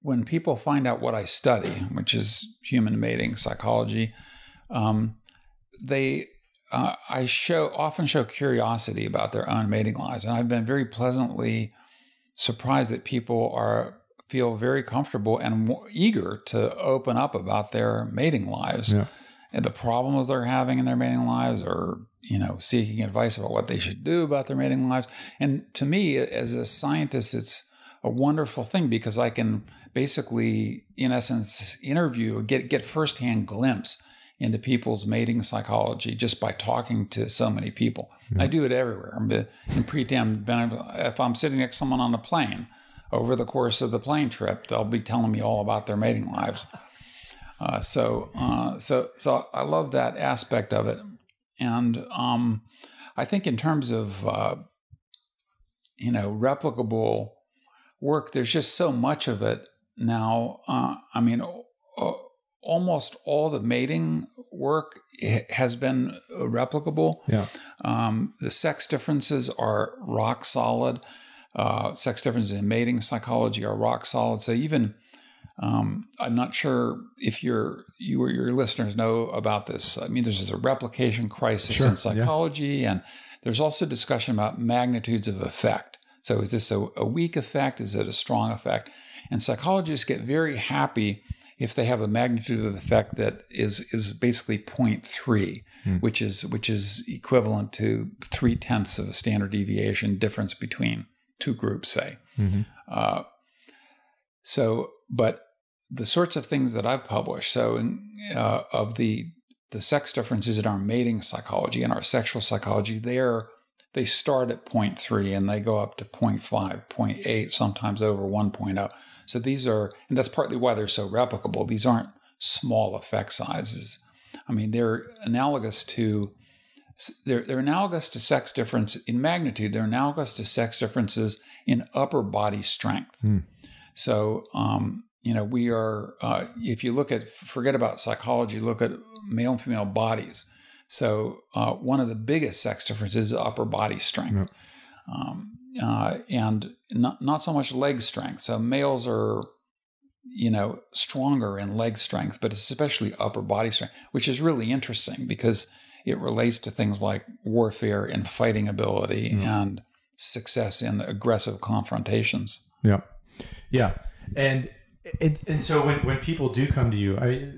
when people find out what I study, which is human mating psychology. Um, they, uh, I show often show curiosity about their own mating lives, and I've been very pleasantly surprised that people are feel very comfortable and eager to open up about their mating lives yeah. and the problems they're having in their mating lives or you know seeking advice about what they should do about their mating lives and to me as a scientist it's a wonderful thing because i can basically in essence interview get get firsthand glimpse into people's mating psychology just by talking to so many people. Yeah. I do it everywhere. I'm uh, in pre-tem. If I'm sitting next to someone on a plane, over the course of the plane trip, they'll be telling me all about their mating lives. Uh, so, uh, so, so I love that aspect of it, and um, I think in terms of uh, you know replicable work, there's just so much of it now. Uh, I mean, almost all the mating work has been replicable. Yeah. Um, the sex differences are rock solid uh, sex differences in mating psychology are rock solid. So even Um, I'm not sure if your you or your listeners know about this. I mean, there's a replication crisis Sure, in psychology, and there's also discussion about magnitudes of effect. So, is this a, a weak effect? Is it a strong effect? And psychologists get very happy if they have a magnitude of effect that is is basically 0.3, Hmm. which is which is equivalent to three tenths of a standard deviation difference between two groups, say. Mhm. Uh, so, but the sorts of things that I've published, so in, uh, of the the sex differences in our mating psychology and our sexual psychology, they're they start at 0.3 and they go up to 0.5, 0.8, sometimes over 1.0. So these are, and that's partly why they're so replicable. These aren't small effect sizes. I mean, they're analogous to they're, they're analogous to sex difference in magnitude. They're analogous to sex differences in upper body strength. Hmm. So, um, you know, we are, uh, if you look at, forget about psychology, look at male and female bodies. So, uh, one of the biggest sex differences is upper body strength. Yep. Um, uh, and not, not so much leg strength. So, males are, you know, stronger in leg strength, but especially upper body strength, which is really interesting because it relates to things like warfare and fighting ability Mhm. and success in aggressive confrontations. Yeah, yeah, and and and so when when people do come to you, I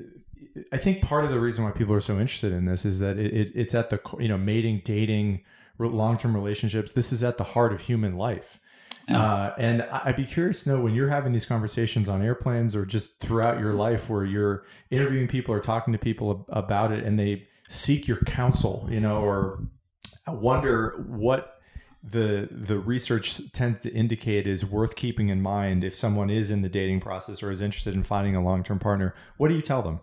I think part of the reason why people are so interested in this is that it, it it's at the you know mating, dating, long term relationships. This is at the heart of human life. Yeah. Uh, and I'd be curious to know when you're having these conversations on airplanes or just throughout your life where you're interviewing people or talking to people ab- about it and they seek your counsel, you know, or wonder what the the research tends to indicate is worth keeping in mind if someone is in the dating process or is interested in finding a long-term partner. What do you tell them?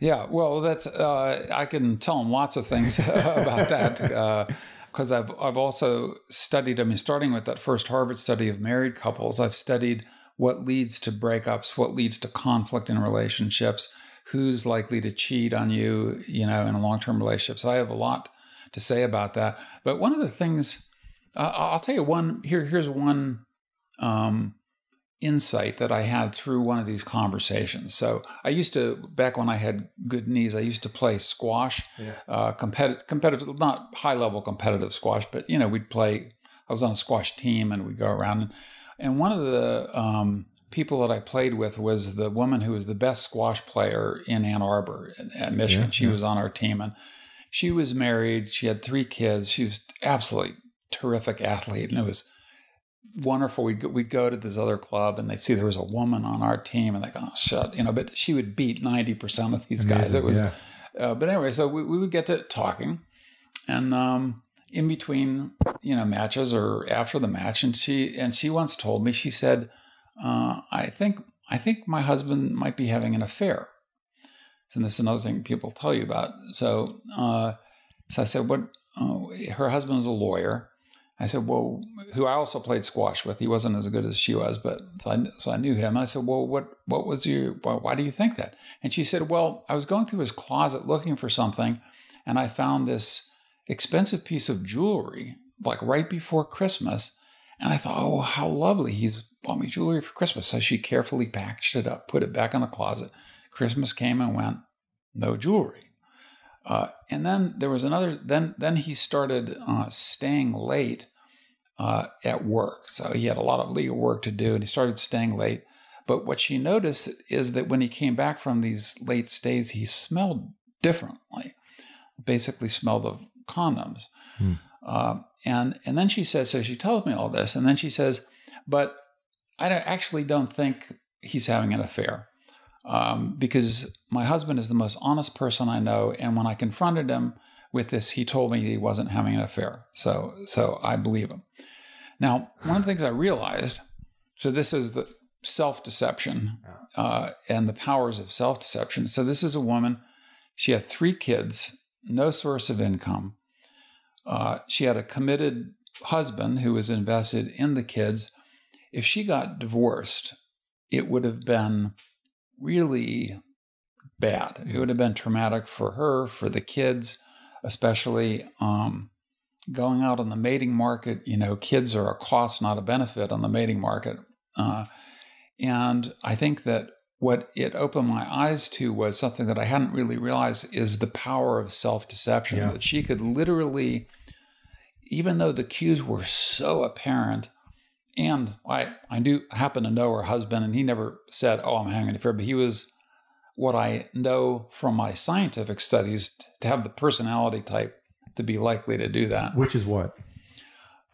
Yeah, well, that's uh, I can tell them lots of things about that because I've I've also studied. I mean, starting with that first Harvard study of married couples, I've studied what leads to breakups, what leads to conflict in relationships, who's likely to cheat on you, you know, in a long term relationship. So I have a lot to say about that. But one of the things uh, I'll tell you one here. Here's one. Um, insight that I had through one of these conversations. So I used to back when I had good knees, I used to play squash, Yeah. uh, competitive, competitive, not high level competitive squash, but you know we'd play. I was on a squash team and we'd go around, and, and one of the um, people that I played with was the woman who was the best squash player in Ann Arbor at Michigan. Yeah, she yeah. was on our team and she was married. She had three kids. She was absolutely terrific athlete, and it was wonderful. We'd go, we'd go to this other club and they'd see there was a woman on our team and they go, oh, shut, you know, but she would beat 90% of these guys. It was, yeah. uh, but anyway, so we, we would get to talking and, um, in between, you know, matches or after the match. And she, and she once told me, she said, uh, I think, I think my husband might be having an affair. And this is another thing people tell you about. So, uh, so I said, what, uh, her husband is a lawyer. I said, well, who I also played squash with. He wasn't as good as she was, but so I, so I knew him. And I said, well, what, what was your, why, why do you think that? And she said, well, I was going through his closet looking for something and I found this expensive piece of jewelry, like right before Christmas. And I thought, oh, how lovely. He's bought me jewelry for Christmas. So she carefully packaged it up, put it back in the closet. Christmas came and went, no jewelry. Uh, and then there was another. Then then he started uh, staying late uh, at work. So he had a lot of legal work to do, and he started staying late. But what she noticed is that when he came back from these late stays, he smelled differently. Basically, smelled of condoms. Hmm. Uh, and and then she said, so she told me all this, and then she says, but I don't- actually don't think he's having an affair um, because my husband is the most honest person I know, and when I confronted him with this, he told me he wasn't having an affair. So, so I believe him. Now, one of the things I realized, so this is the self-deception uh, and the powers of self-deception. So this is a woman. She had three kids, no source of income. Uh, she had a committed husband who was invested in the kids. If she got divorced, it would have been really bad. It would have been traumatic for her, for the kids, especially um, going out on the mating market. You know, kids are a cost, not a benefit on the mating market. Uh, And I think that what it opened my eyes to was something that I hadn't really realized is the power of self deception. Yeah. That she could literally, even though the cues were so apparent, and I, I do happen to know her husband, and he never said, Oh, I'm having an affair, but he was what I know from my scientific studies to have the personality type to be likely to do that. Which is what?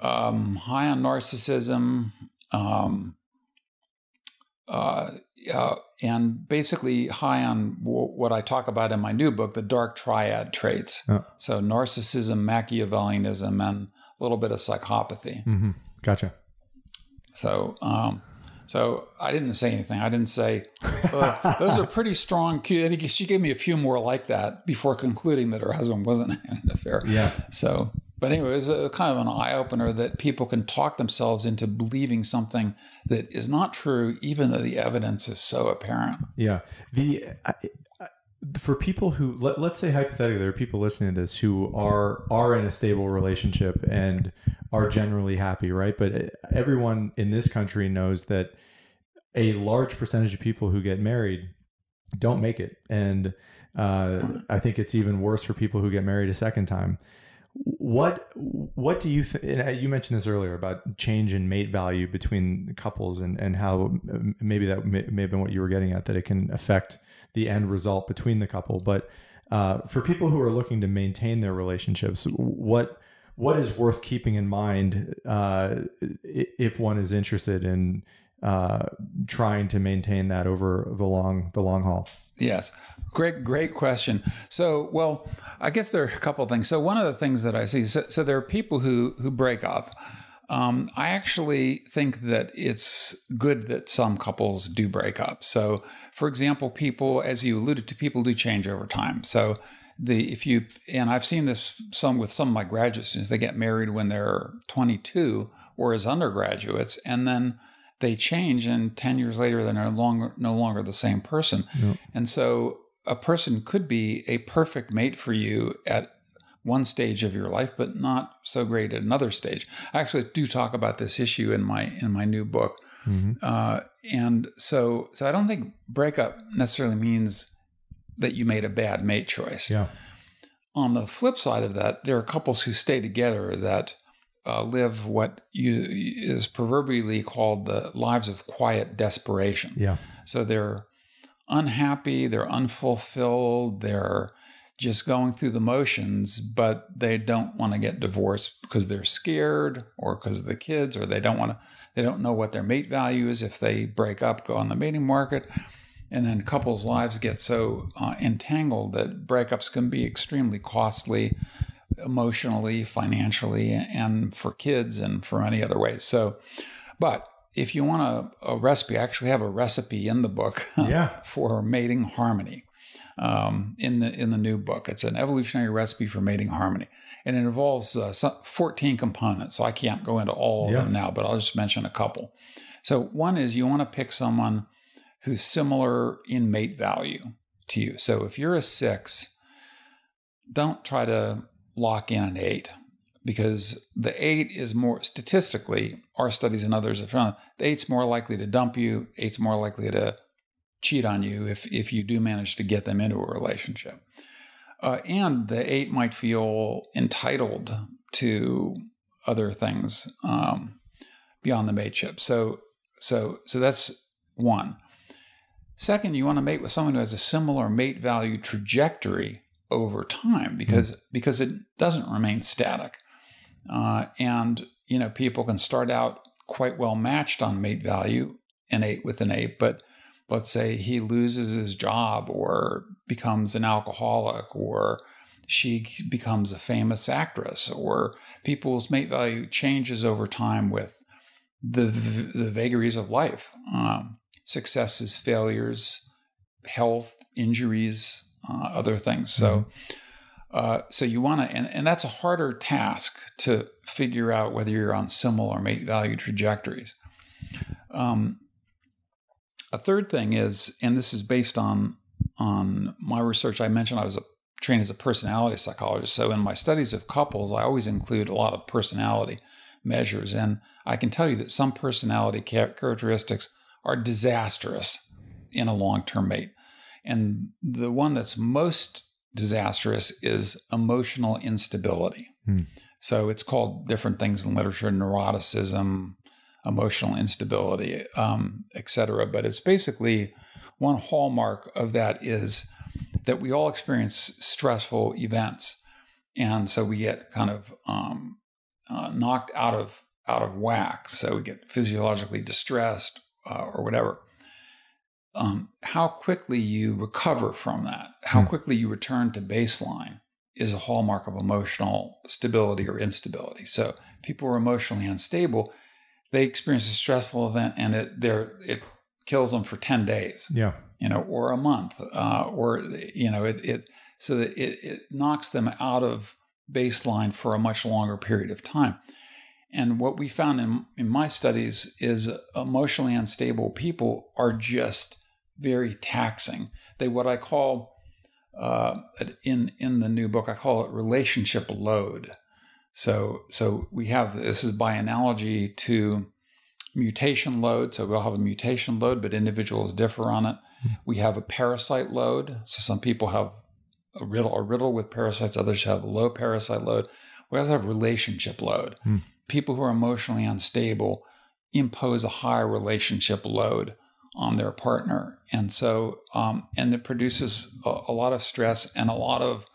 Um, high on narcissism, um, uh, uh, and basically high on w- what I talk about in my new book, the dark triad traits. Oh. So narcissism, Machiavellianism, and a little bit of psychopathy. Mm-hmm. Gotcha. So, um, so I didn't say anything. I didn't say uh, those are pretty strong cues. And she gave me a few more like that before concluding that her husband wasn't having an affair. Yeah. So, but anyway, it's a kind of an eye opener that people can talk themselves into believing something that is not true, even though the evidence is so apparent. Yeah. The I, for people who let, let's say hypothetically there are people listening to this who are are in a stable relationship and are generally happy, right? But everyone in this country knows that a large percentage of people who get married don't make it, and uh, I think it's even worse for people who get married a second time. What what do you think? You mentioned this earlier about change in mate value between couples and and how maybe that may, may have been what you were getting at that it can affect the end result between the couple. But uh, for people who are looking to maintain their relationships, what what is worth keeping in mind uh, if one is interested in uh, trying to maintain that over the long the long haul? Yes, great, great question. So, well, I guess there are a couple things. So, one of the things that I see, so, so there are people who who break up. Um, I actually think that it's good that some couples do break up. So, for example, people, as you alluded to, people do change over time. So, the if you and I've seen this some with some of my graduate students, they get married when they're 22 or as undergraduates, and then they change and 10 years later they're no longer no longer the same person Yep. and so a person could be a perfect mate for you at one stage of your life but not so great at another stage i actually do talk about this issue in my in my new book Mhm. uh, and so so i don't think breakup necessarily means that you made a bad mate choice Yeah. on the flip side of that, there are couples who stay together that uh, live what you, is proverbially called the lives of quiet desperation. Yeah. So they're unhappy, they're unfulfilled, they're just going through the motions, but they don't want to get divorced because they're scared or because of the kids, or they don't want to, they don't know what their mate value is if they break up, go on the mating market. And then couples' lives get so uh, entangled that breakups can be extremely costly emotionally, financially, and for kids and for many other ways. So, but if you want a, a recipe, I actually have a recipe in the book Yeah. for mating harmony. Um, in the in the new book, it's an evolutionary recipe for mating harmony, and it involves uh, 14 components. So I can't go into all of them now, but I'll just mention a couple. So one is you want to pick someone who's similar in mate value to you. So if you're a six, don't try to lock in an eight because the eight is more statistically, our studies and others have found the eight's more likely to dump you, eight's more likely to cheat on you if, if you do manage to get them into a relationship. Uh, and the eight might feel entitled to other things um, beyond the mateship. So, so, so that's one. Second, you want to mate with someone who has a similar mate value trajectory over time because because it doesn't remain static. Uh, and you know, people can start out quite well matched on mate value, an eight with an eight, but let's say he loses his job or becomes an alcoholic or she becomes a famous actress or people's mate value changes over time with the the vagaries of life um, successes failures health injuries uh, other things. So uh, so you want to and, and that's a harder task to figure out whether you're on similar mate value trajectories. Um, a third thing is and this is based on on my research i mentioned i was a, trained as a personality psychologist so in my studies of couples i always include a lot of personality measures and i can tell you that some personality characteristics are disastrous in a long-term mate. And the one that's most disastrous is emotional instability. Hmm. So it's called different things in literature, neuroticism, emotional instability, um, etc. But it's basically one hallmark of that is that we all experience stressful events, and so we get kind of um, uh, knocked out of out of whack. So we get physiologically distressed uh, or whatever. Um, how quickly you recover from that, how hmm. quickly you return to baseline, is a hallmark of emotional stability or instability. So people who are emotionally unstable, they experience a stressful event and it it kills them for 10 days. Yeah. You know, or a month, uh, or you know, it it so that it, it knocks them out of baseline for a much longer period of time. And what we found in, in my studies is emotionally unstable people are just very taxing. They what I call uh, in in the new book I call it relationship load. So so we have this is by analogy to mutation load. So we all have a mutation load, but individuals differ on it. Mm-hmm. We have a parasite load. So some people have a riddle a riddle with parasites, others have a low parasite load. We also have relationship load. Mm. People who are emotionally unstable impose a high relationship load on their partner. And so, um, and it produces a, a, lot of stress and a lot of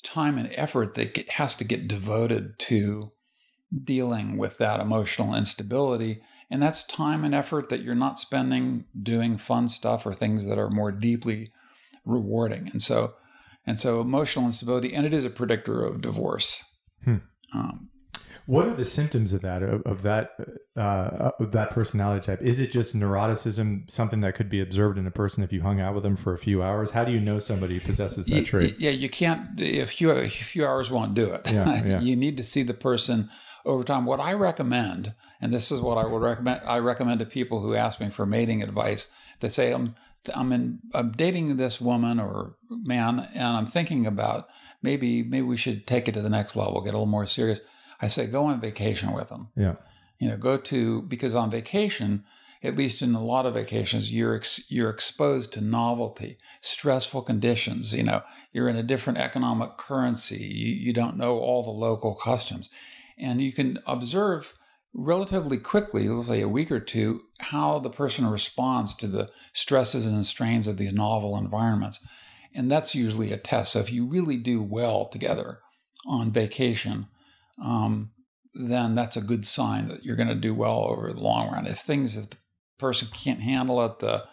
time and effort that has to get devoted to dealing with that emotional instability. And that's time and effort that you're not spending doing fun stuff or things that are more deeply rewarding. And so, and so emotional instability, and it is a predictor of divorce. Hmm. Um, what are the symptoms of that of, of that uh, of that personality type? Is it just neuroticism, something that could be observed in a person if you hung out with them for a few hours? How do you know somebody possesses that trait? Yeah, you can't. A few a few hours won't do it. Yeah, yeah. you need to see the person over time. What I recommend, and this is what I would recommend, I recommend to people who ask me for mating advice. They say I'm I'm in I'm dating this woman or man, and I'm thinking about maybe maybe we should take it to the next level, get a little more serious I say go on vacation with them. Yeah. You know, go to because on vacation, at least in a lot of vacations, you're ex, you're exposed to novelty, stressful conditions. You know, you're in a different economic currency. You, you don't know all the local customs, and you can observe relatively quickly, let's say a week or two, how the person responds to the stresses and strains of these novel environments. And that's usually a test. So if you really do well together on vacation, um, then that's a good sign that you're going to do well over the long run. If things, if the person can't handle it, the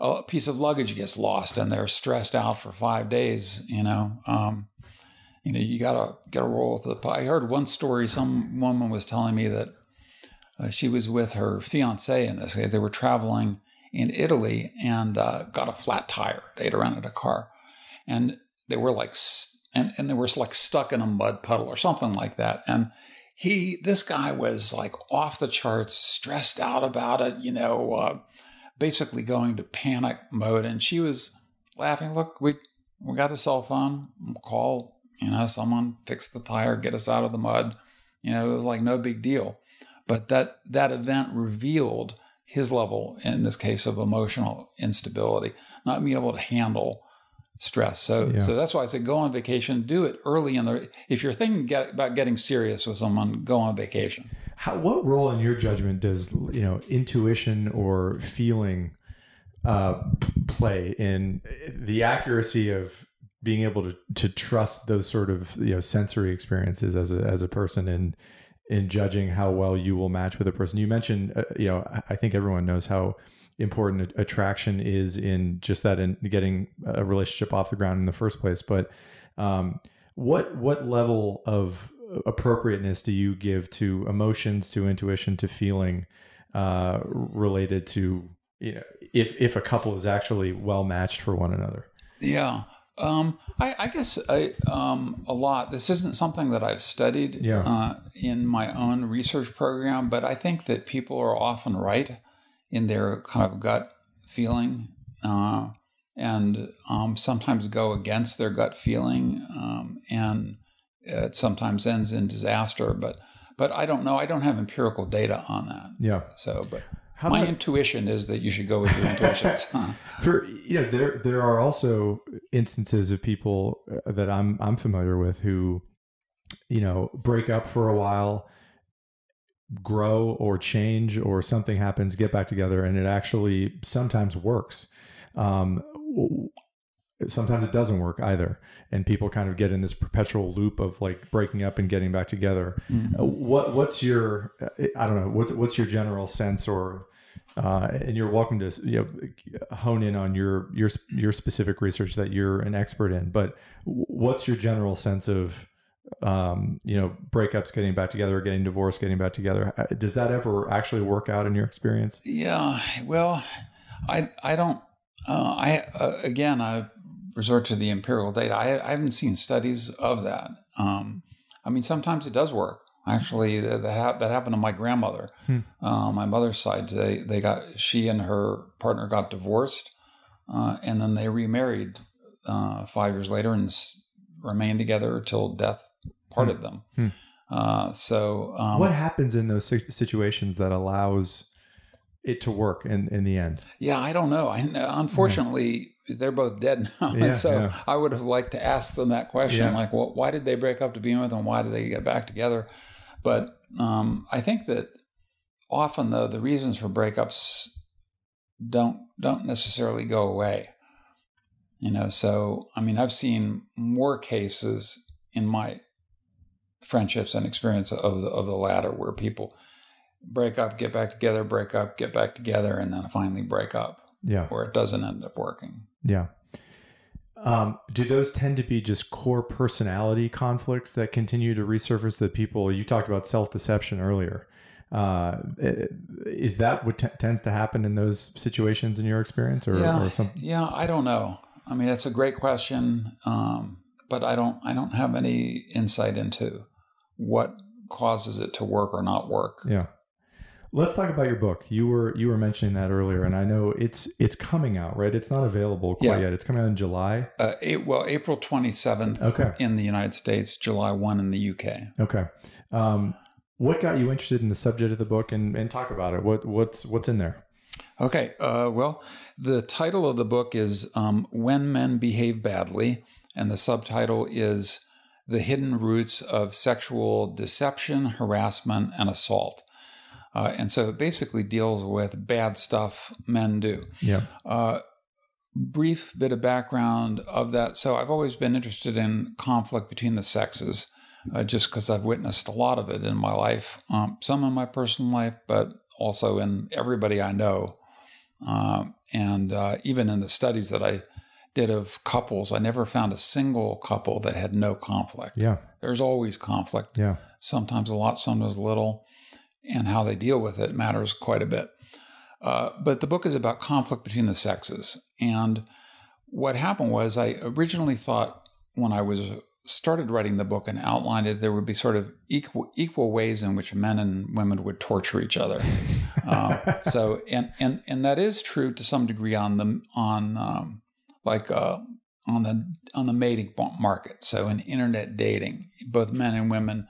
a piece of luggage gets lost and they're stressed out for five days, you know, um, you know, you gotta gotta roll with the. I heard one story. Some woman was telling me that uh, she was with her fiance in this. They were traveling in Italy and uh, got a flat tire. They had rented a car, and they were like and, and they were like stuck in a mud puddle or something like that. And he, this guy was like off the charts, stressed out about it, you know, uh, basically going to panic mode. And she was laughing, look, we, we got the cell phone, we'll call, you know, someone fix the tire, get us out of the mud. You know, it was like no big deal. But that, that event revealed his level, in this case, of emotional instability, not being able to handle stress. So yeah. so that's why I say go on vacation. Do it early in the. If you're thinking get, about getting serious with someone, go on vacation. How, what role in your judgment does you know intuition or feeling uh, play in the accuracy of being able to to trust those sort of you know sensory experiences as a as a person and in judging how well you will match with a person. You mentioned, uh, you know, I think everyone knows how important attraction is in just that in getting a relationship off the ground in the first place. But um, what what level of appropriateness do you give to emotions, to intuition, to feeling uh, related to you know if if a couple is actually well matched for one another? Yeah. Um, I, I, guess I, um, a lot. This isn't something that I've studied yeah. uh, in my own research program, but I think that people are often right in their kind of gut feeling uh, and um, sometimes go against their gut feeling um, and it sometimes ends in disaster but but i don't know. I don't have empirical data on that. Yeah. So but How My intuition is that you should go with your intuitions. For you know there there are also instances of people uh, that I'm I'm familiar with who you know break up for a while grow or change or something happens get back together and it actually sometimes works. Um, sometimes it doesn't work either. And people kind of get in this perpetual loop of like breaking up and getting back together. Mhm. uh, what what's your uh, I don't know what's what's your general sense or uh, and you're welcome to you know hone in on your your your specific research that you're an expert in but what's your general sense of um, you know breakups getting back together getting divorced getting back together Uh, does that ever actually work out in your experience Yeah, well, I I don't. Uh, I uh, again I resort to the empirical data. I, I haven't seen studies of that. Um, I mean, sometimes it does work. Actually, that that, hap- that happened to my grandmother. Hmm. Uh, my mother's side, they they got she and her partner got divorced, uh, and then they remarried uh, five years later and s- remained together till death parted them. Hmm. Uh, so um, what happens in those situations that allows it to work in in the end Yeah, I don't know. I, unfortunately, they're both dead now, Yeah, and so yeah. I would have liked to ask them that question, like, well, why did they break up to begin with, and why did they get back together? But um, I think that often, though, the reasons for breakups don't don't necessarily go away. You know, so I mean, I've seen more cases in my friendships and experience of the, of the latter where people break up, get back together, break up, get back together, and then finally break up, yeah or it doesn't end up working. Yeah. Um, do those tend to be just core personality conflicts that continue to resurface that people you talked about self-deception earlier uh, is that what t- tends to happen in those situations in your experience or, yeah, or some yeah, I don't know. I mean, that's a great question, um, but I don't, I don't have any insight into what causes it to work or not work. yeah let's talk about your book you were you were mentioning that earlier and i know it's it's coming out right it's not available quite Yeah. yet it's coming out in july Uh, it, well, April twenty seventh Okay. in the United States, July one in the UK. okay um, what got you interested in the subject of the book and, and talk about it what what's what's in there Okay. Uh, well, the title of the book is um, When Men Behave Badly, and the subtitle is The Hidden Roots of Sexual Deception, Harassment, and Assault. Uh, and so it basically deals with bad stuff men do. yeah Uh, brief bit of background of that. So I've always been interested in conflict between the sexes, uh, just because I've witnessed a lot of it in my life, um, some in my personal life, but also in everybody I know. Um, and uh, even in the studies that I did of couples, I never found a single couple that had no conflict. yeah There's always conflict yeah sometimes a lot, sometimes little, and how they deal with it matters quite a bit. Uh, but the book is about conflict between the sexes. And what happened was, I originally thought when I was started writing the book and outlined it, there would be sort of equal equal ways in which men and women would torture each other. Uh, so, and and and that is true to some degree on the on um, like uh, on the on the mating market. So, in internet dating, both men and women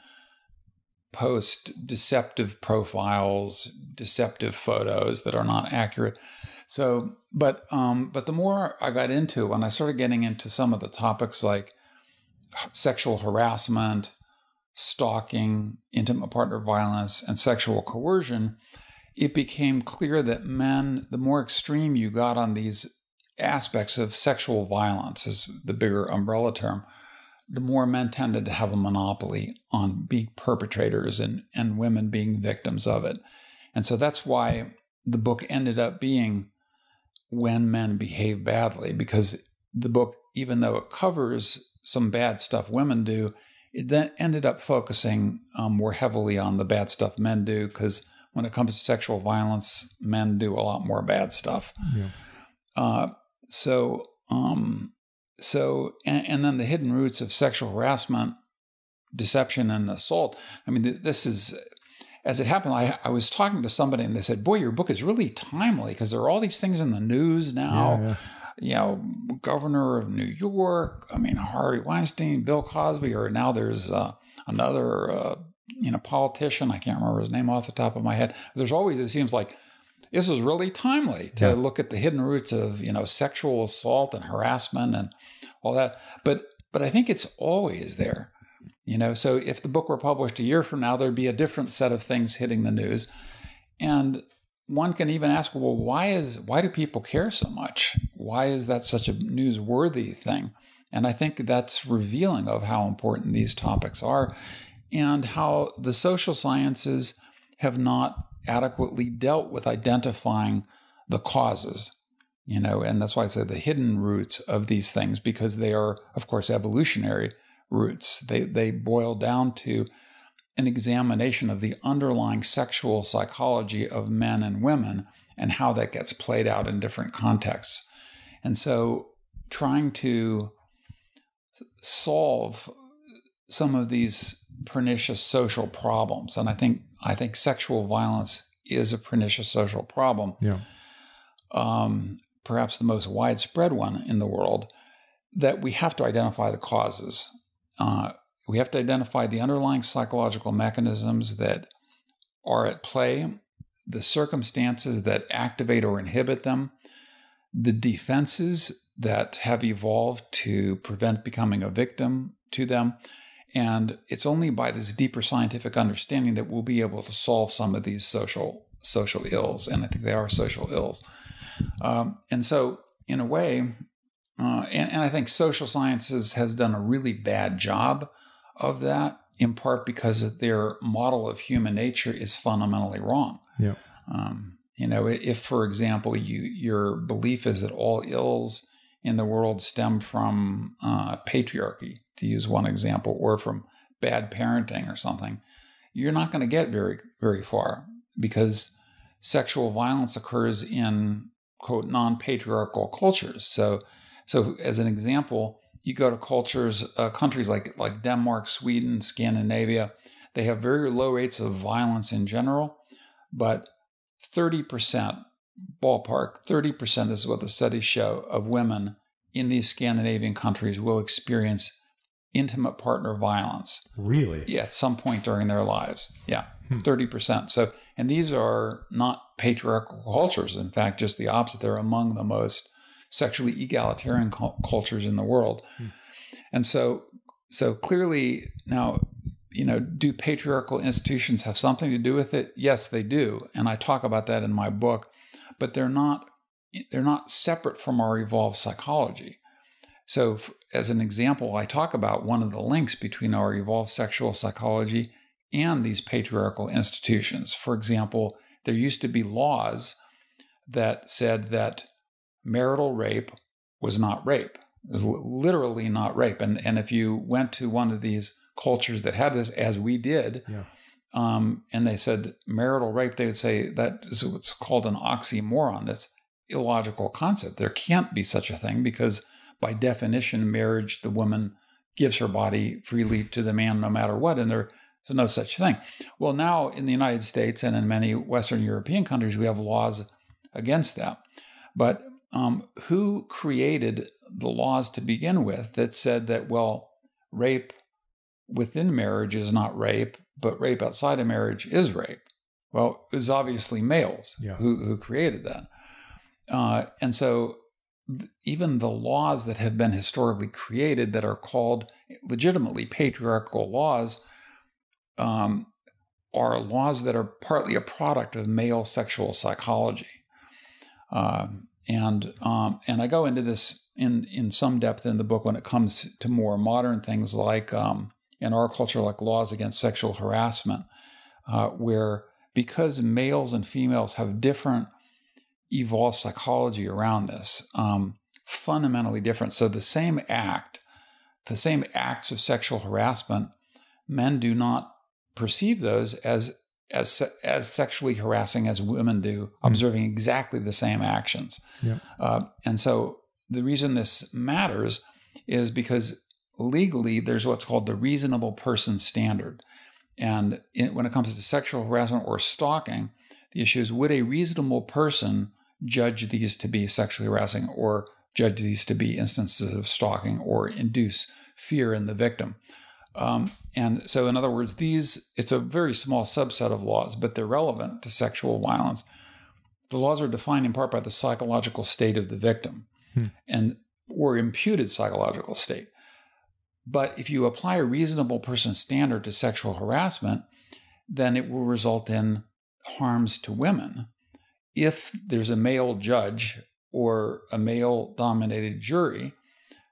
post deceptive profiles, deceptive photos that are not accurate. So, but um, but the more I got into, when I started getting into some of the topics like sexual harassment, stalking, intimate partner violence, and sexual coercion, it became clear that men, the more extreme you got on these aspects of sexual violence, is the bigger umbrella term, the more men tended to have a monopoly on being perpetrators and, and women being victims of it. And so that's why the book ended up being When Men Behave Badly, because the book, even though it covers some bad stuff women do, it then ended up focusing um, more heavily on the bad stuff men do, because when it comes to sexual violence, men do a lot more bad stuff. yeah Uh, so, um, so, and, and then the hidden roots of sexual harassment, deception, and assault. I mean, this is, as it happened, I, I was talking to somebody and they said, Boy, your book is really timely because there are all these things in the news now. yeah, yeah. You know, governor of New York, I mean, Harvey Weinstein, Bill Cosby, or now there's uh, another, uh, you know, politician. I can't remember his name off the top of my head. There's always, it seems like, this is really timely to Yeah. look at the hidden roots of you know sexual assault and harassment and all that. But but I think it's always there. You know, so if the book were published a year from now, there'd be a different set of things hitting the news. And one can even ask, well, why is why do people care so much? Why is that such a newsworthy thing? And I think that's revealing of how important these topics are and how the social sciences have not adequately dealt with identifying the causes. You know, and that's why I say the hidden roots of these things, because they are, of course, evolutionary roots. They they boil down to an examination of the underlying sexual psychology of men and women and how that gets played out in different contexts. And so trying to solve some of these pernicious social problems and I think I think sexual violence is a pernicious social problem. Yeah. Um, perhaps the most widespread one in the world that we have to identify the causes. Uh, we have to identify the underlying psychological mechanisms that are at play, the circumstances that activate or inhibit them, the defenses that have evolved to prevent becoming a victim to them. And it's only by this deeper scientific understanding that we'll be able to solve some of these social social ills, and I think they are social ills. Um, and so, in a way, uh, and, and I think social sciences has done a really bad job of that, in part because their model of human nature is fundamentally wrong. Yeah. Um, you know, if, for example, you your belief is that all ills in the world stem from uh, patriarchy, to use one example, or from bad parenting or something, you're not going to get very very far because sexual violence occurs in quote non-patriarchal cultures. So, so as an example, you go to cultures, uh, countries like like Denmark, Sweden, Scandinavia, they have very low rates of violence in general, but 30% ballpark, 30% is what the studies show of women in these Scandinavian countries will experience intimate partner violence. Really? Yeah, at some point during their lives. Yeah, Hmm. 30%. So, and these are not patriarchal cultures. In fact, just the opposite. They're among the most sexually egalitarian cul- cultures in the world. Hmm. And so, so clearly now, you know, do patriarchal institutions have something to do with it? Yes, they do. And I talk about that in my book, but they're not they're not separate from our evolved psychology. So, as an example, I talk about one of the links between our evolved sexual psychology and these patriarchal institutions. For example, there used to be laws that said that marital rape was not rape. It was li- literally not rape. And, and if you went to one of these cultures that had this, as we did, Yeah. Um, and they said marital rape, they would say that is what's called an oxymoron. That's illogical concept. There can't be such a thing because by definition, marriage, the woman gives her body freely to the man no matter what, and there's no such thing. Well, now in the United States and in many Western European countries, we have laws against that. But um, who created the laws to begin with that said that, well, rape within marriage is not rape, but rape outside of marriage is rape? Well, it was obviously males Yeah. who, who created that. Uh, and so even the laws that have been historically created that are called legitimately patriarchal laws um, are laws that are partly a product of male sexual psychology. Um, and um, and I go into this in in some depth in the book when it comes to more modern things like um, in our culture, like laws against sexual harassment, uh, where because males and females have different evolved psychology around this, um, fundamentally different. So the same act, the same acts of sexual harassment, men do not perceive those as as as sexually harassing as women do, observing exactly the same actions. Yeah. Uh, and so the reason this matters is because legally there's what's called the reasonable person standard. And when it comes to sexual harassment or stalking, the issue is would a reasonable person judge these to be sexually harassing or judge these to be instances of stalking or induce fear in the victim? Um, and so, in other words, these it's a very small subset of laws, but they're relevant to sexual violence. the laws are defined in part by the psychological state of the victim hmm. and or imputed psychological state. But if you apply a reasonable person standard to sexual harassment, then it will result in harms to women if there's a male judge or a male dominated jury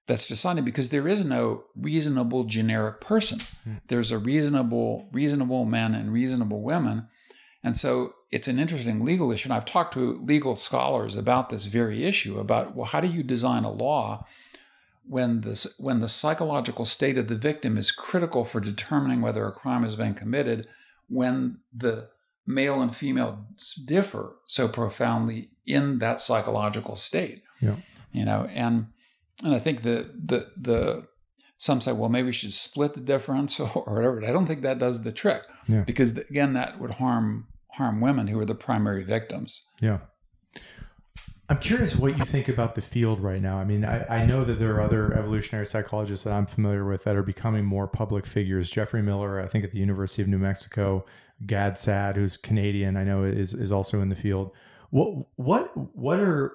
that's decided because there is no reasonable generic person. Hmm. There's a reasonable reasonable men and reasonable women. And so it's an interesting legal issue. And I've talked to legal scholars about this very issue about well, how do you design a law when the, when the psychological state of the victim is critical for determining whether a crime has been committed, when the male and female differ so profoundly in that psychological state. Yeah. You know, and and I think the the the some say, well, maybe we should split the difference or, whatever. I don't think that does the trick yeah. because again, that would harm harm women who are the primary victims. Yeah. I'm curious what you think about the field right now. I mean, I, I, know that there are other evolutionary psychologists that I'm familiar with that are becoming more public figures. Geoffrey Miller, I think at the University of New Mexico, Gad Saad, who's Canadian, I know is is also in the field. What what what are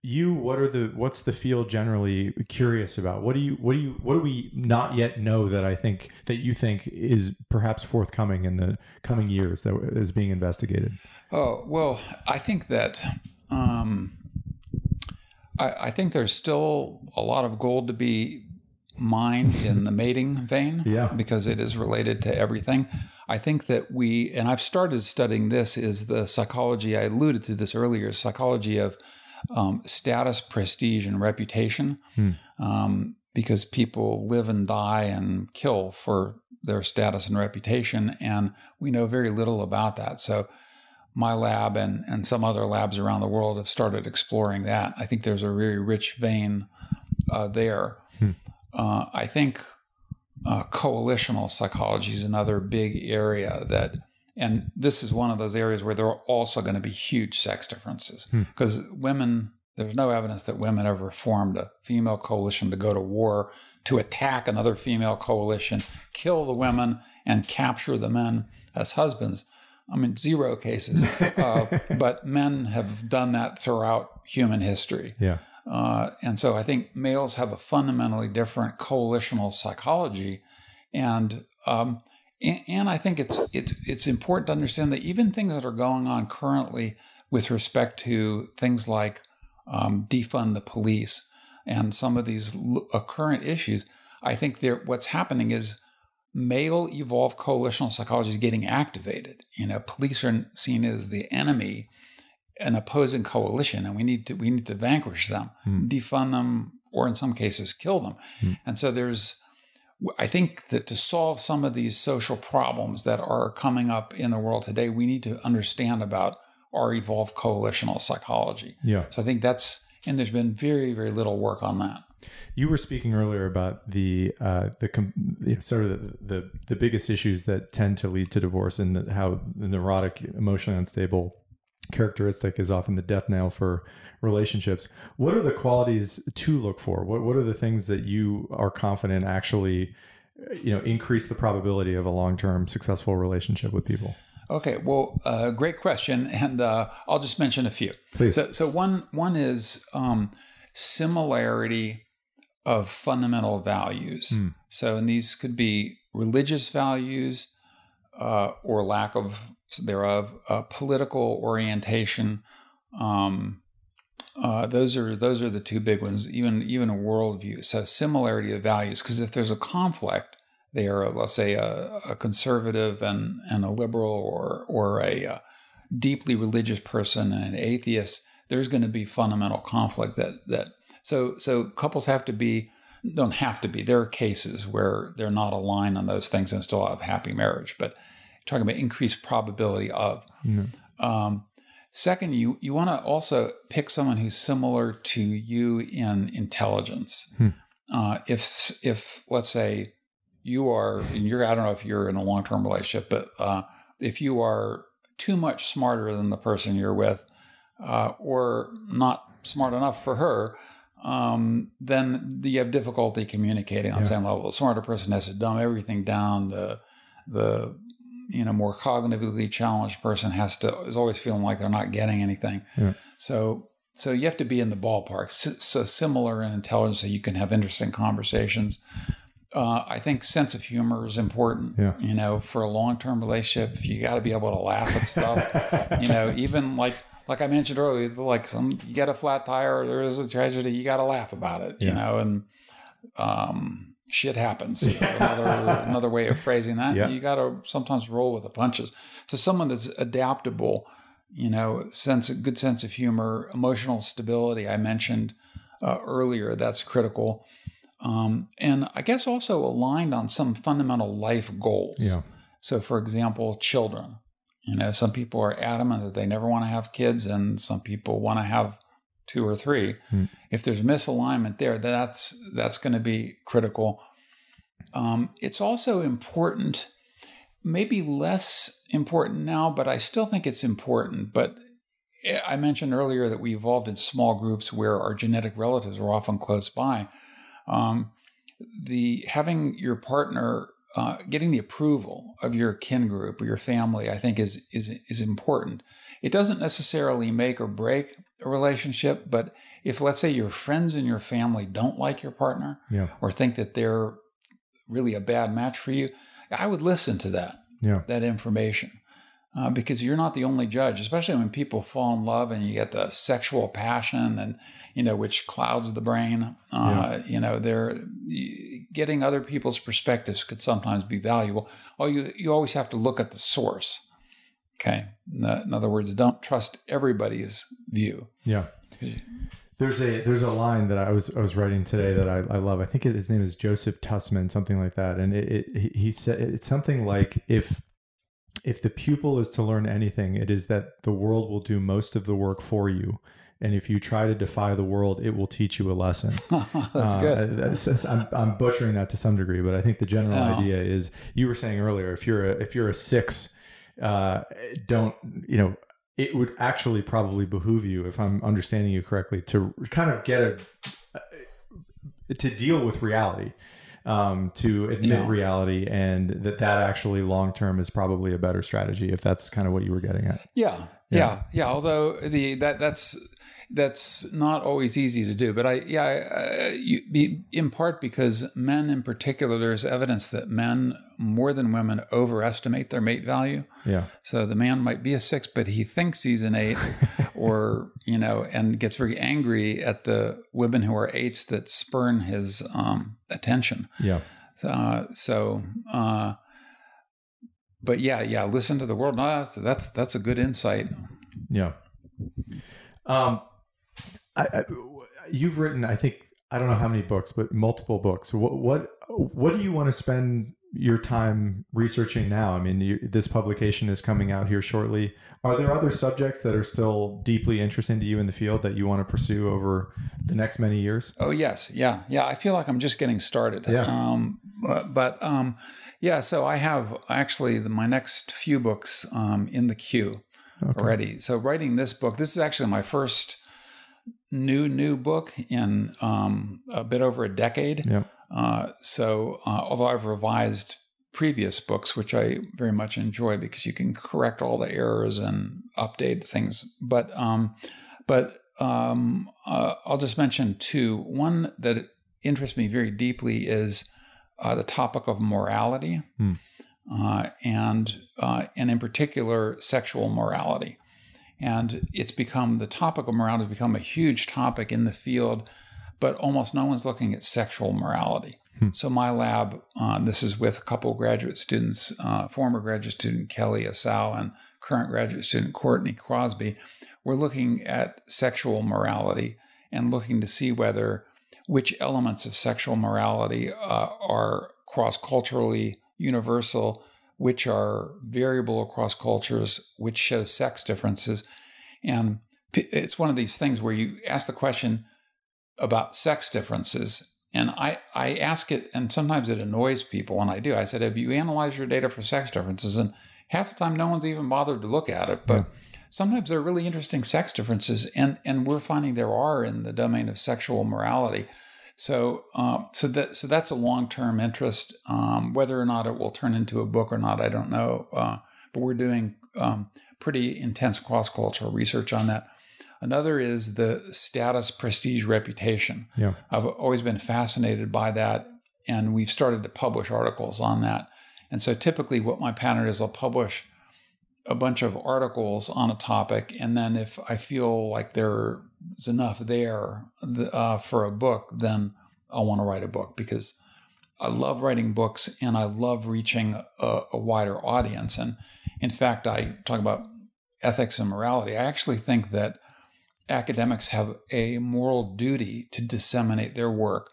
you what are the what's the field generally curious about what do you what do you what do we not yet know that i think that you think is perhaps forthcoming in the coming years that is being investigated oh well i think that um, I, I, think there's still a lot of gold to be mined in the mating vein yeah. because it is related to everything I think that we, and I've started studying this, is the psychology, I alluded to this earlier, psychology of um, status, prestige, and reputation. Hmm. Um, because people live and die and kill for their status and reputation, and we know very little about that. So, my lab and, and some other labs around the world have started exploring that. I think there's a very rich vein uh, there. Hmm. Uh, I think uh, coalitional psychology is another big area that, and this is one of those areas where there are also going to be huge sex differences because hmm. women, there's no evidence that women ever formed a female coalition to go to war to attack another female coalition, kill the women, and capture the men as husbands. I mean, zero cases. Uh, but men have done that throughout human history. Yeah. Uh, and so I think males have a fundamentally different coalitional psychology, and um, and, I think it's it's it's important to understand that even things that are going on currently with respect to things like um, defund the police and some of these uh, current issues, I think there what's happening is male evolved coalitional psychology is getting activated. You know, police are seen as the enemy an opposing coalition and we need to we need to vanquish them mm. defund them or in some cases kill them mm. and so there's i think that to solve some of these social problems that are coming up in the world today we need to understand about our evolved coalitional psychology yeah so i think that's and there's been very very little work on that you were speaking earlier about the uh, the you know, sort of the, the, the biggest issues that tend to lead to divorce and the, how the neurotic, emotionally unstable characteristic is often the death knell for relationships. What are the qualities to look for? What what are the things that you are confident actually you know increase the probability of a long-term successful relationship with people? Okay, well, uh, great question, and uh, I'll just mention a few. Please. So, so one one is um, similarity of fundamental values. Mm. So, and these could be religious values uh, or lack of thereof, uh, political orientation. Um, uh, those are those are the two big ones. Even even a worldview. So similarity of values. Because if there's a conflict, they are let's say a, a, conservative and and a liberal, or or a, a deeply religious person and an atheist. There's going to be fundamental conflict. That that so so couples have to be don't have to be. There are cases where they're not aligned on those things and still have happy marriage, but talking about increased probability of. Um, second, you you want to also pick someone who's similar to you in intelligence. Hmm. Uh, if if let's say you are, and you're I don't know if you're in a long term relationship, but uh, if you are too much smarter than the person you're with, uh, or not smart enough for her, um, then you have difficulty communicating on yeah. the same level. The smarter person has to dumb everything down. The the you know more cognitively challenged person has to is always feeling like they're not getting anything. Yeah. So so you have to be in the ballpark. So, so similar in intelligence, so you can have interesting conversations. Uh, I think sense of humor is important. Yeah. You know, for a long term relationship, you got to be able to laugh at stuff. you know, even like like I mentioned earlier, like some you get a flat tire, or there is a tragedy, you got to laugh about it. You know, and um, shit happens. Another another way of phrasing that. Yeah. You got to sometimes roll with the punches. So someone that's adaptable, you know, sense a good sense of humor, emotional stability. I mentioned uh, earlier that's critical. Um, and I guess also aligned on some fundamental life goals. Yeah. So, for example, children. You know, some people are adamant that they never want to have kids, and some people want to have two or three. Hmm. If there's misalignment there, that's that's going to be critical. Um, it's also important, maybe less important now, but I still think it's important. But I mentioned earlier that we evolved in small groups where our genetic relatives are often close by. Um, the having your partner uh, getting the approval of your kin group or your family, I think, is is is important. It doesn't necessarily make or break a relationship, but if let's say your friends and your family don't like your partner Yeah. or think that they're really a bad match for you, I would listen to that Yeah. that information. Uh, because you're not the only judge, especially when people fall in love and you get the sexual passion and you know which clouds the brain. Uh, You know, they're getting other people's perspectives could sometimes be valuable. Oh, you you always have to look at the source. Okay, in, in other words, don't trust everybody's view. Yeah. There's a there's a line that I was I was writing today that I, I love. I think his name is Joseph Tussman, something like that. And it, it he said it's something like if if the pupil is to learn anything, it is that the world will do most of the work for you. And if you try to defy the world, it will teach you a lesson. That's Uh, good. that's- I'm, I'm butchering that to some degree, but I think the general Oh. idea is you were saying earlier if you're a, if you're a six, uh, don't you know it would actually probably behoove you if I'm understanding you correctly to kind of get a to deal with reality, um, to admit Yeah. reality, and that that actually long term is probably a better strategy if that's kind of what you were getting at. Yeah, Yeah. yeah, yeah. Although the that that's that's not always easy to do, but I yeah, I, uh, you, be, in part because men in particular, there's evidence that men more than women overestimate their mate value. Yeah, So the man might be a six, but he thinks he's an eight, or you know, and gets very angry at the women who are eights that spurn his um, attention. yeah, Uh, so, uh, but yeah, yeah, listen to the world. No, that's that's that's a good insight. yeah. Um, I, I, you've written, I think, I don't know how many books, but multiple books. What what what do you want to spend your time researching now? I mean, you, this publication is coming out here shortly. Are there other subjects that are still deeply interesting to you in the field that you want to pursue over the next many years? Oh yes, yeah, yeah. I feel like I'm just getting started. Yeah. Um, but, but um, yeah. So I have actually the, my next few books um, in the queue already. So writing this book, this is actually my first new new book in um, a bit over a decade. Yeah, Uh, so uh, although I've revised previous books, which I very much enjoy because you can correct all the errors and update things, but um, but um, uh, I'll just mention two. One that interests me very deeply is uh, the topic of morality, Hmm. uh, and uh, and in particular sexual morality. And it's become the topic of morality has become a huge topic in the field, but almost no one's looking at sexual morality. So my lab, uh, this is with a couple of graduate students, uh, former graduate student Kelly Asao and current graduate student Courtney Crosby. We're looking at sexual morality and looking to see whether which elements of sexual morality uh, are cross culturally universal, which are variable across cultures, which show sex differences. And it's one of these things where you ask the question about sex differences. And I, I ask it, and sometimes it annoys people when I do. I said, Have you analyzed your data for sex differences? And half the time, no one's even bothered to look at it. But sometimes there are really interesting sex differences, and, and we're finding there are in the domain of sexual morality. So, um, so that so that's a long term interest. Um, whether or not it will turn into a book or not, I don't know. Uh, but we're doing um, pretty intense cross cultural research on that. Another is the status, prestige, reputation. Yeah. I've always been fascinated by that, and we've started to publish articles on that. And so, typically, what my pattern is, I'll publish a bunch of articles on a topic, and then if I feel like there's enough there uh, for a book, then I want to write a book because I love writing books and I love reaching a, a, wider audience. And in fact, I talk about ethics and morality. I actually think that academics have a moral duty to disseminate their work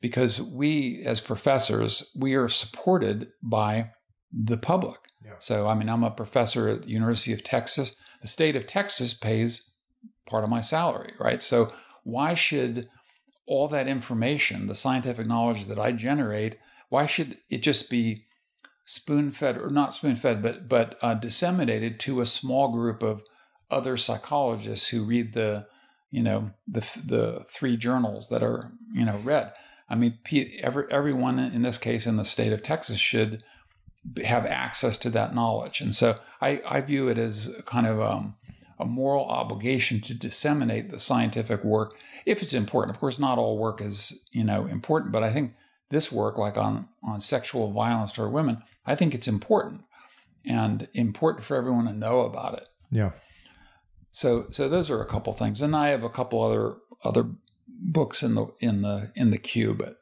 because we, as professors, we are supported by the public. Yeah. So, I mean, I'm a professor at the University of Texas. The state of Texas pays part of my salary, right? So, why should all that information, the scientific knowledge that I generate, why should it just be spoon fed or not spoon fed, but but uh, disseminated to a small group of other psychologists who read the you know the the three journals that are you know read. I mean, every, everyone in this case in the state of Texas should have access to that knowledge. And so I, I view it as kind of um, a moral obligation to disseminate the scientific work if it's important. Of course, not all work is you know important, but I think this work, like on on sexual violence toward women, I think it's important and important for everyone to know about it. Yeah. So so those are a couple things, and I have a couple other other books in the in the in the queue, but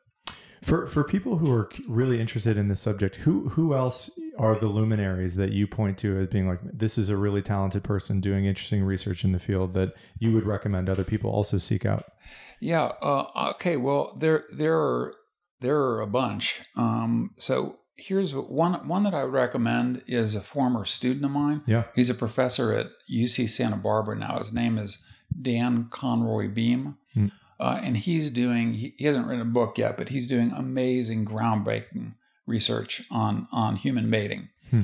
for for people who are really interested in this subject, who who else are the luminaries that you point to as being like this is a really talented person doing interesting research in the field that you would recommend other people also seek out? Yeah. Uh, okay. Well, there there are there are a bunch. Um, so here's one one that I would recommend is a former student of mine. Yeah. He's a professor at UC Santa Barbara now. His name is Dan Conroy Beam. Mm. Uh, and he's doing, he, he, hasn't written a book yet, but he's doing amazing, groundbreaking research on, on human mating. Hmm.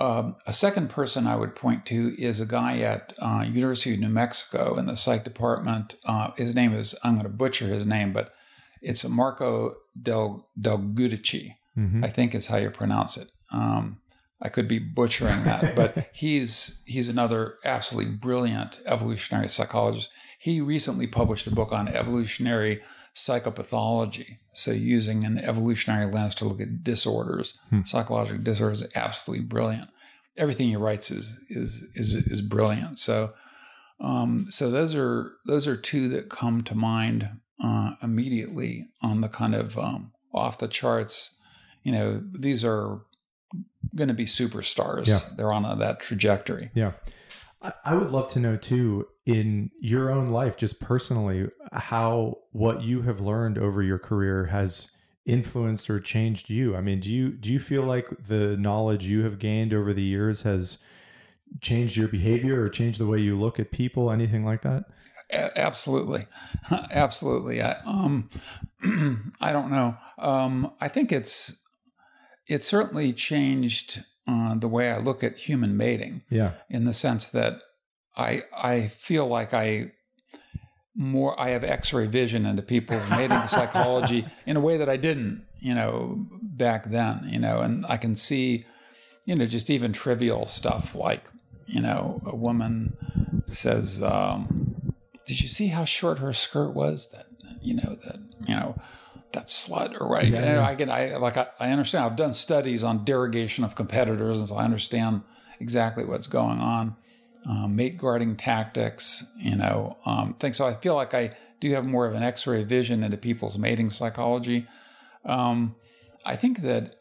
Um, a second person I would point to is a guy at uh, University of New Mexico in the psych department. Uh, his name is, I'm going to butcher his name, but it's Marco Del, Del Giudice, mm-hmm. I think is how you pronounce it. Um, I could be butchering that, but he's he's another absolutely brilliant evolutionary psychologist. He recently published a book on evolutionary psychopathology. So using an evolutionary lens to look at disorders, hmm. psychological disorders, absolutely brilliant. Everything he writes is is is is brilliant. So um, so those are those are two that come to mind uh, immediately on the kind of um, off the charts. You know, these are going to be superstars. Yeah. They're on a, that trajectory. Yeah. I would love to know too, in your own life, just personally, how what you have learned over your career has influenced or changed you. I mean, do you do you feel like the knowledge you have gained over the years has changed your behavior or changed the way you look at people? Anything like that? absolutely, absolutely. I, um, I don't know. Um, I think it's it certainly changed uh, the way I look at human mating. Yeah. In the sense that I I feel like I more I have X-ray vision into people's mating psychology in a way that I didn't, you know, back then. You know, and I can see, you know, just even trivial stuff like, you know, a woman says, um, "Did you see how short her skirt was?" That you know that you know that slut or right. Yeah, yeah. I get I like I, I, understand. I've done studies on derogation of competitors, and so I understand exactly what's going on. Um, mate guarding tactics, you know, um, things. So I feel like I do have more of an X-ray vision into people's mating psychology. Um, I think that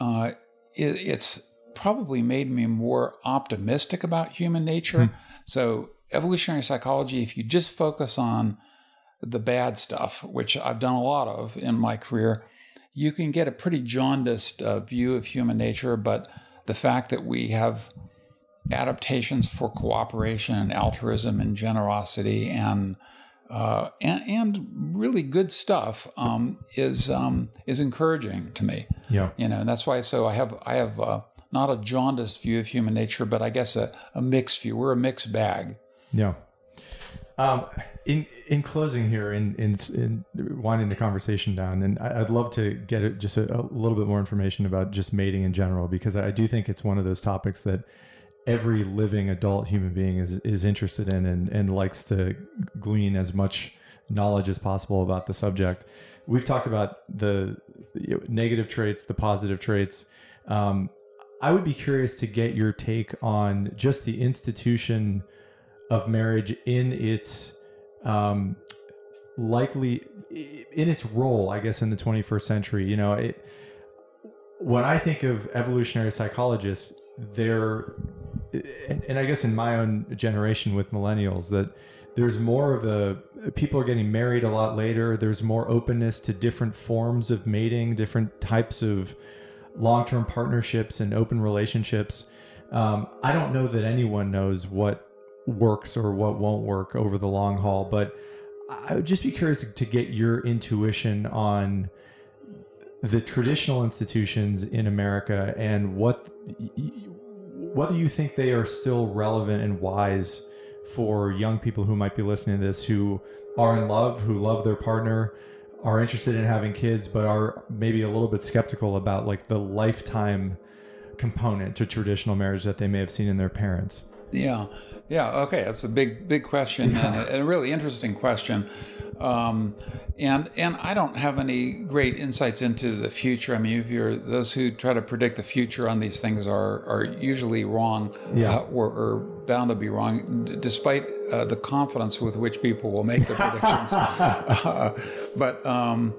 uh, it, it's probably made me more optimistic about human nature. Hmm. So evolutionary psychology, if you just focus on the bad stuff, which I've done a lot of in my career, you can get a pretty jaundiced uh, view of human nature. But the fact that we have adaptations for cooperation and altruism and generosity and uh, and, and, really good stuff um, is um, is encouraging to me. Yeah, you know, and that's why. So I have I have uh, not a jaundiced view of human nature, but I guess a, a mixed view. We're a mixed bag. Yeah. Um, in in closing here, in in, in winding the conversation down, and I, would love to get just a, a, little bit more information about just mating in general, because I do think it's one of those topics that every living adult human being is is interested in and and likes to glean as much knowledge as possible about the subject. We've talked about the negative traits, the positive traits. Um, I would be curious to get your take on just the institution of marriage in its um, likely in its role, I guess, in the 21st century. You know, it, when I think of evolutionary psychologists, they're and, I guess in my own generation with millennials that there's more of a people are getting married a lot later. There's more openness to different forms of mating, different types of long-term partnerships and open relationships. Um, I don't know that anyone knows what works or what won't work over the long haul, but I would just be curious to get your intuition on the traditional institutions in America and what whether you think they are still relevant and wise for young people who might be listening to this who are in love, who love their partner, are interested in having kids, but are maybe a little bit skeptical about like the lifetime component to traditional marriage that they may have seen in their parents. Yeah, yeah. Okay, that's a big, big question and, a, and, a, really interesting question. Um, and and I don't have any great insights into the future. I mean, if you're those who try to predict the future on these things are are usually wrong, yeah. uh, or, or, bound to be wrong, despite uh, the confidence with which people will make the predictions. uh, but um,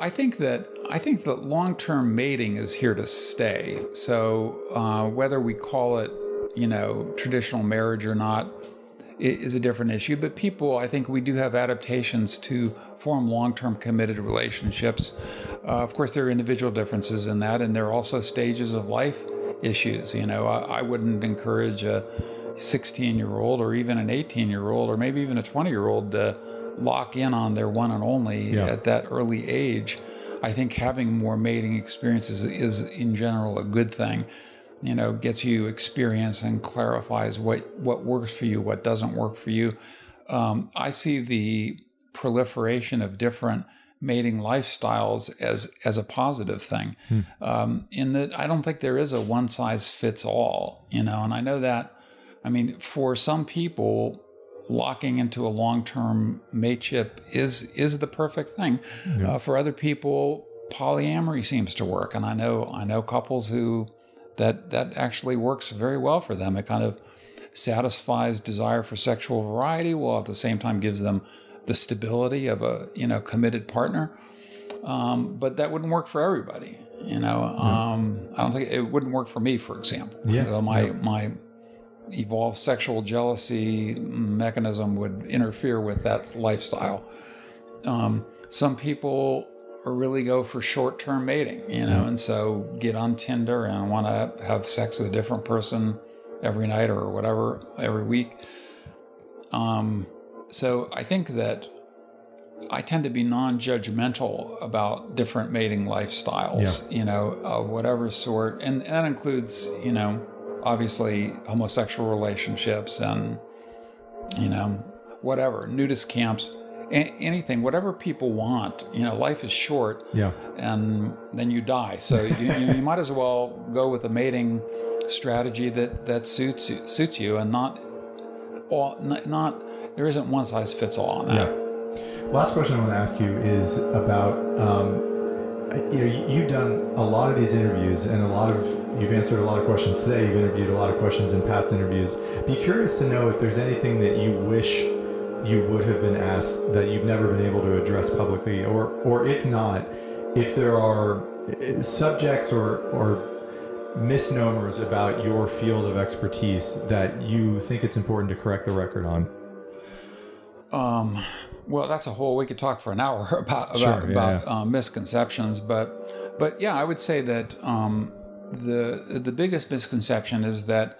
I think that I think that long term mating is here to stay. So uh, whether we call it you know, traditional marriage or not is a different issue. But people, I think we do have adaptations to form long term committed relationships. Uh, of course, there are individual differences in that, and there are also stages of life issues. You know, I, I wouldn't encourage a 16 year old or even an 18 year old or maybe even a 20 year old to lock in on their one and only yeah. at that early age. I think having more mating experiences is, in general, a good thing you know, gets you experience and clarifies what, what works for you, what doesn't work for you. Um, I see the proliferation of different mating lifestyles as as a positive thing. Hmm. Um, in that, I don't think there is a one size fits all. You know, and I know that. I mean, for some people, locking into a long term mateship is is the perfect thing. Yeah. Uh, for other people, polyamory seems to work, and I know I know couples who that that actually works very well for them. It kind of satisfies desire for sexual variety while at the same time gives them the stability of a you know committed partner. Um, but that wouldn't work for everybody. You know, um, I don't think it wouldn't work for me, for example. Yeah. So my yeah. my evolved sexual jealousy mechanism would interfere with that lifestyle. Um, some people or really go for short term mating, you know, mm-hmm. and so get on Tinder and want to have sex with a different person every night or whatever every week. Um, so I think that I tend to be non judgmental about different mating lifestyles, yeah. you know, of whatever sort. And, and that includes, you know, obviously homosexual relationships and, you know, whatever, nudist camps anything, whatever people want. You know, life is short. Yeah. And then you die. So you, you, might as well go with a mating strategy that that suits you, suits you, and not all not, not there isn't one size fits all on that. Yeah. Last question I want to ask you is about. Um, you know, you've done a lot of these interviews, and a lot of you've answered a lot of questions today. You've interviewed a lot of questions in past interviews. Be curious to know if there's anything that you wish you would have been asked that you've never been able to address publicly, or or if not, if there are eh, subjects or or misnomers about your field of expertise that you think it's important to correct the record on? Um, well, that's a whole we could talk for an hour about about, sure, yeah, about yeah. Um, misconceptions, but but yeah, I would say that um, the the biggest misconception is that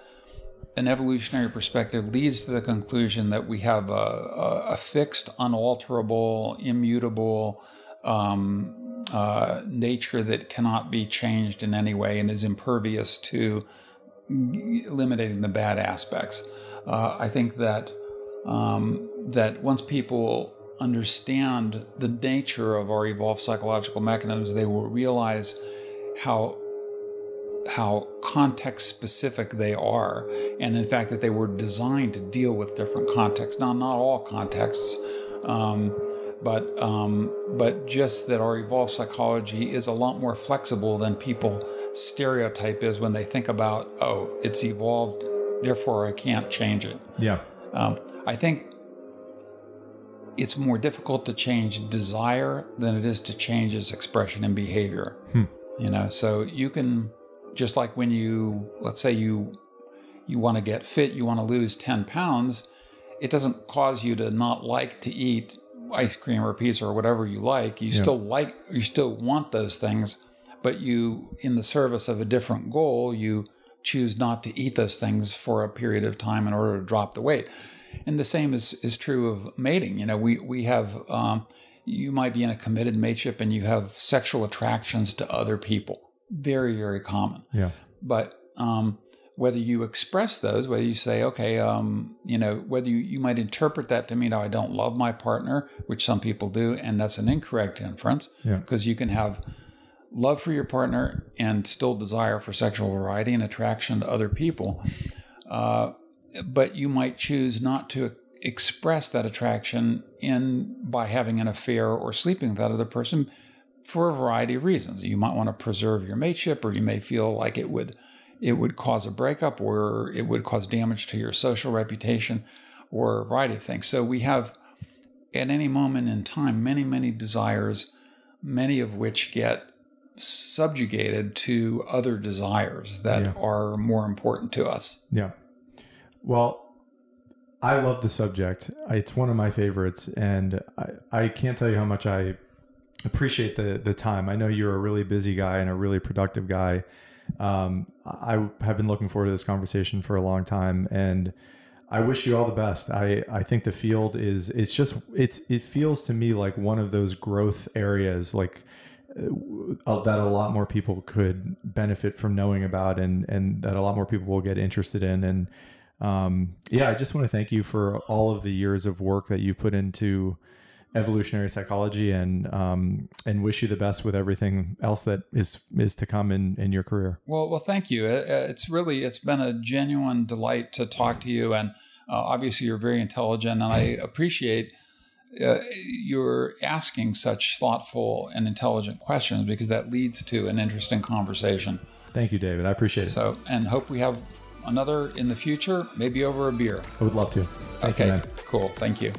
an evolutionary perspective leads to the conclusion that we have a, a, a fixed, unalterable, immutable um, uh, nature that cannot be changed in any way and is impervious to eliminating the bad aspects. Uh, I think that um, that once people understand the nature of our evolved psychological mechanisms, they will realize how how context specific they are, and in fact that they were designed to deal with different contexts. Now, not all contexts, um, but um, but just that our evolved psychology is a lot more flexible than people stereotype is when they think about oh it's evolved therefore I can't change it. Yeah. Um, I think it's more difficult to change desire than it is to change its expression and behavior. Hmm. You know, so you can just like when you let's say you you want to get fit, you want to lose 10 pounds, it doesn't cause you to not like to eat ice cream or pizza or whatever you like. You Yeah. still like you still want those things, but you in the service of a different goal, you choose not to eat those things for a period of time in order to drop the weight. And the same is, is true of mating. You know, we, we have, um, you might be in a committed mateship and you have sexual attractions to other people. Very, very common. Yeah. But um, whether you express those, whether you say, okay, um, you know, whether you, you might interpret that to mean, oh, I don't love my partner, which some people do, and that's an incorrect inference Yeah. because you can have love for your partner and still desire for sexual variety and attraction to other people. Uh, but you might choose not to express that attraction in by having an affair or sleeping with that other person for a variety of reasons. You might want to preserve your mateship, or you may feel like it would it would cause a breakup, or it would cause damage to your social reputation, or a variety of things. So we have at any moment in time many many desires, many of which get subjugated to other desires that Yeah. are more important to us. Yeah. Well, I love the subject. It's one of my favorites, and I, I can't tell you how much I appreciate the the time. I know you're a really busy guy and a really productive guy. Um, I have been looking forward to this conversation for a long time, and I wish you all the best. I, I think the field is it's just it's it feels to me like one of those growth areas like uh, that a lot more people could benefit from knowing about and and that a lot more people will get interested in and um, yeah, I just want to thank you for all of the years of work that you put into evolutionary psychology and um, and wish you the best with everything else that is is to come in in your career. Well, well, thank you. It- It's really it's been a genuine delight to talk to you, and uh, obviously you're very intelligent, and I appreciate uh, your asking such thoughtful and intelligent questions because that leads to an interesting conversation. Thank you, David. I appreciate it. So, and hope we have another in the future, maybe over a beer. I would love to. Thank okay, you, cool. Thank you.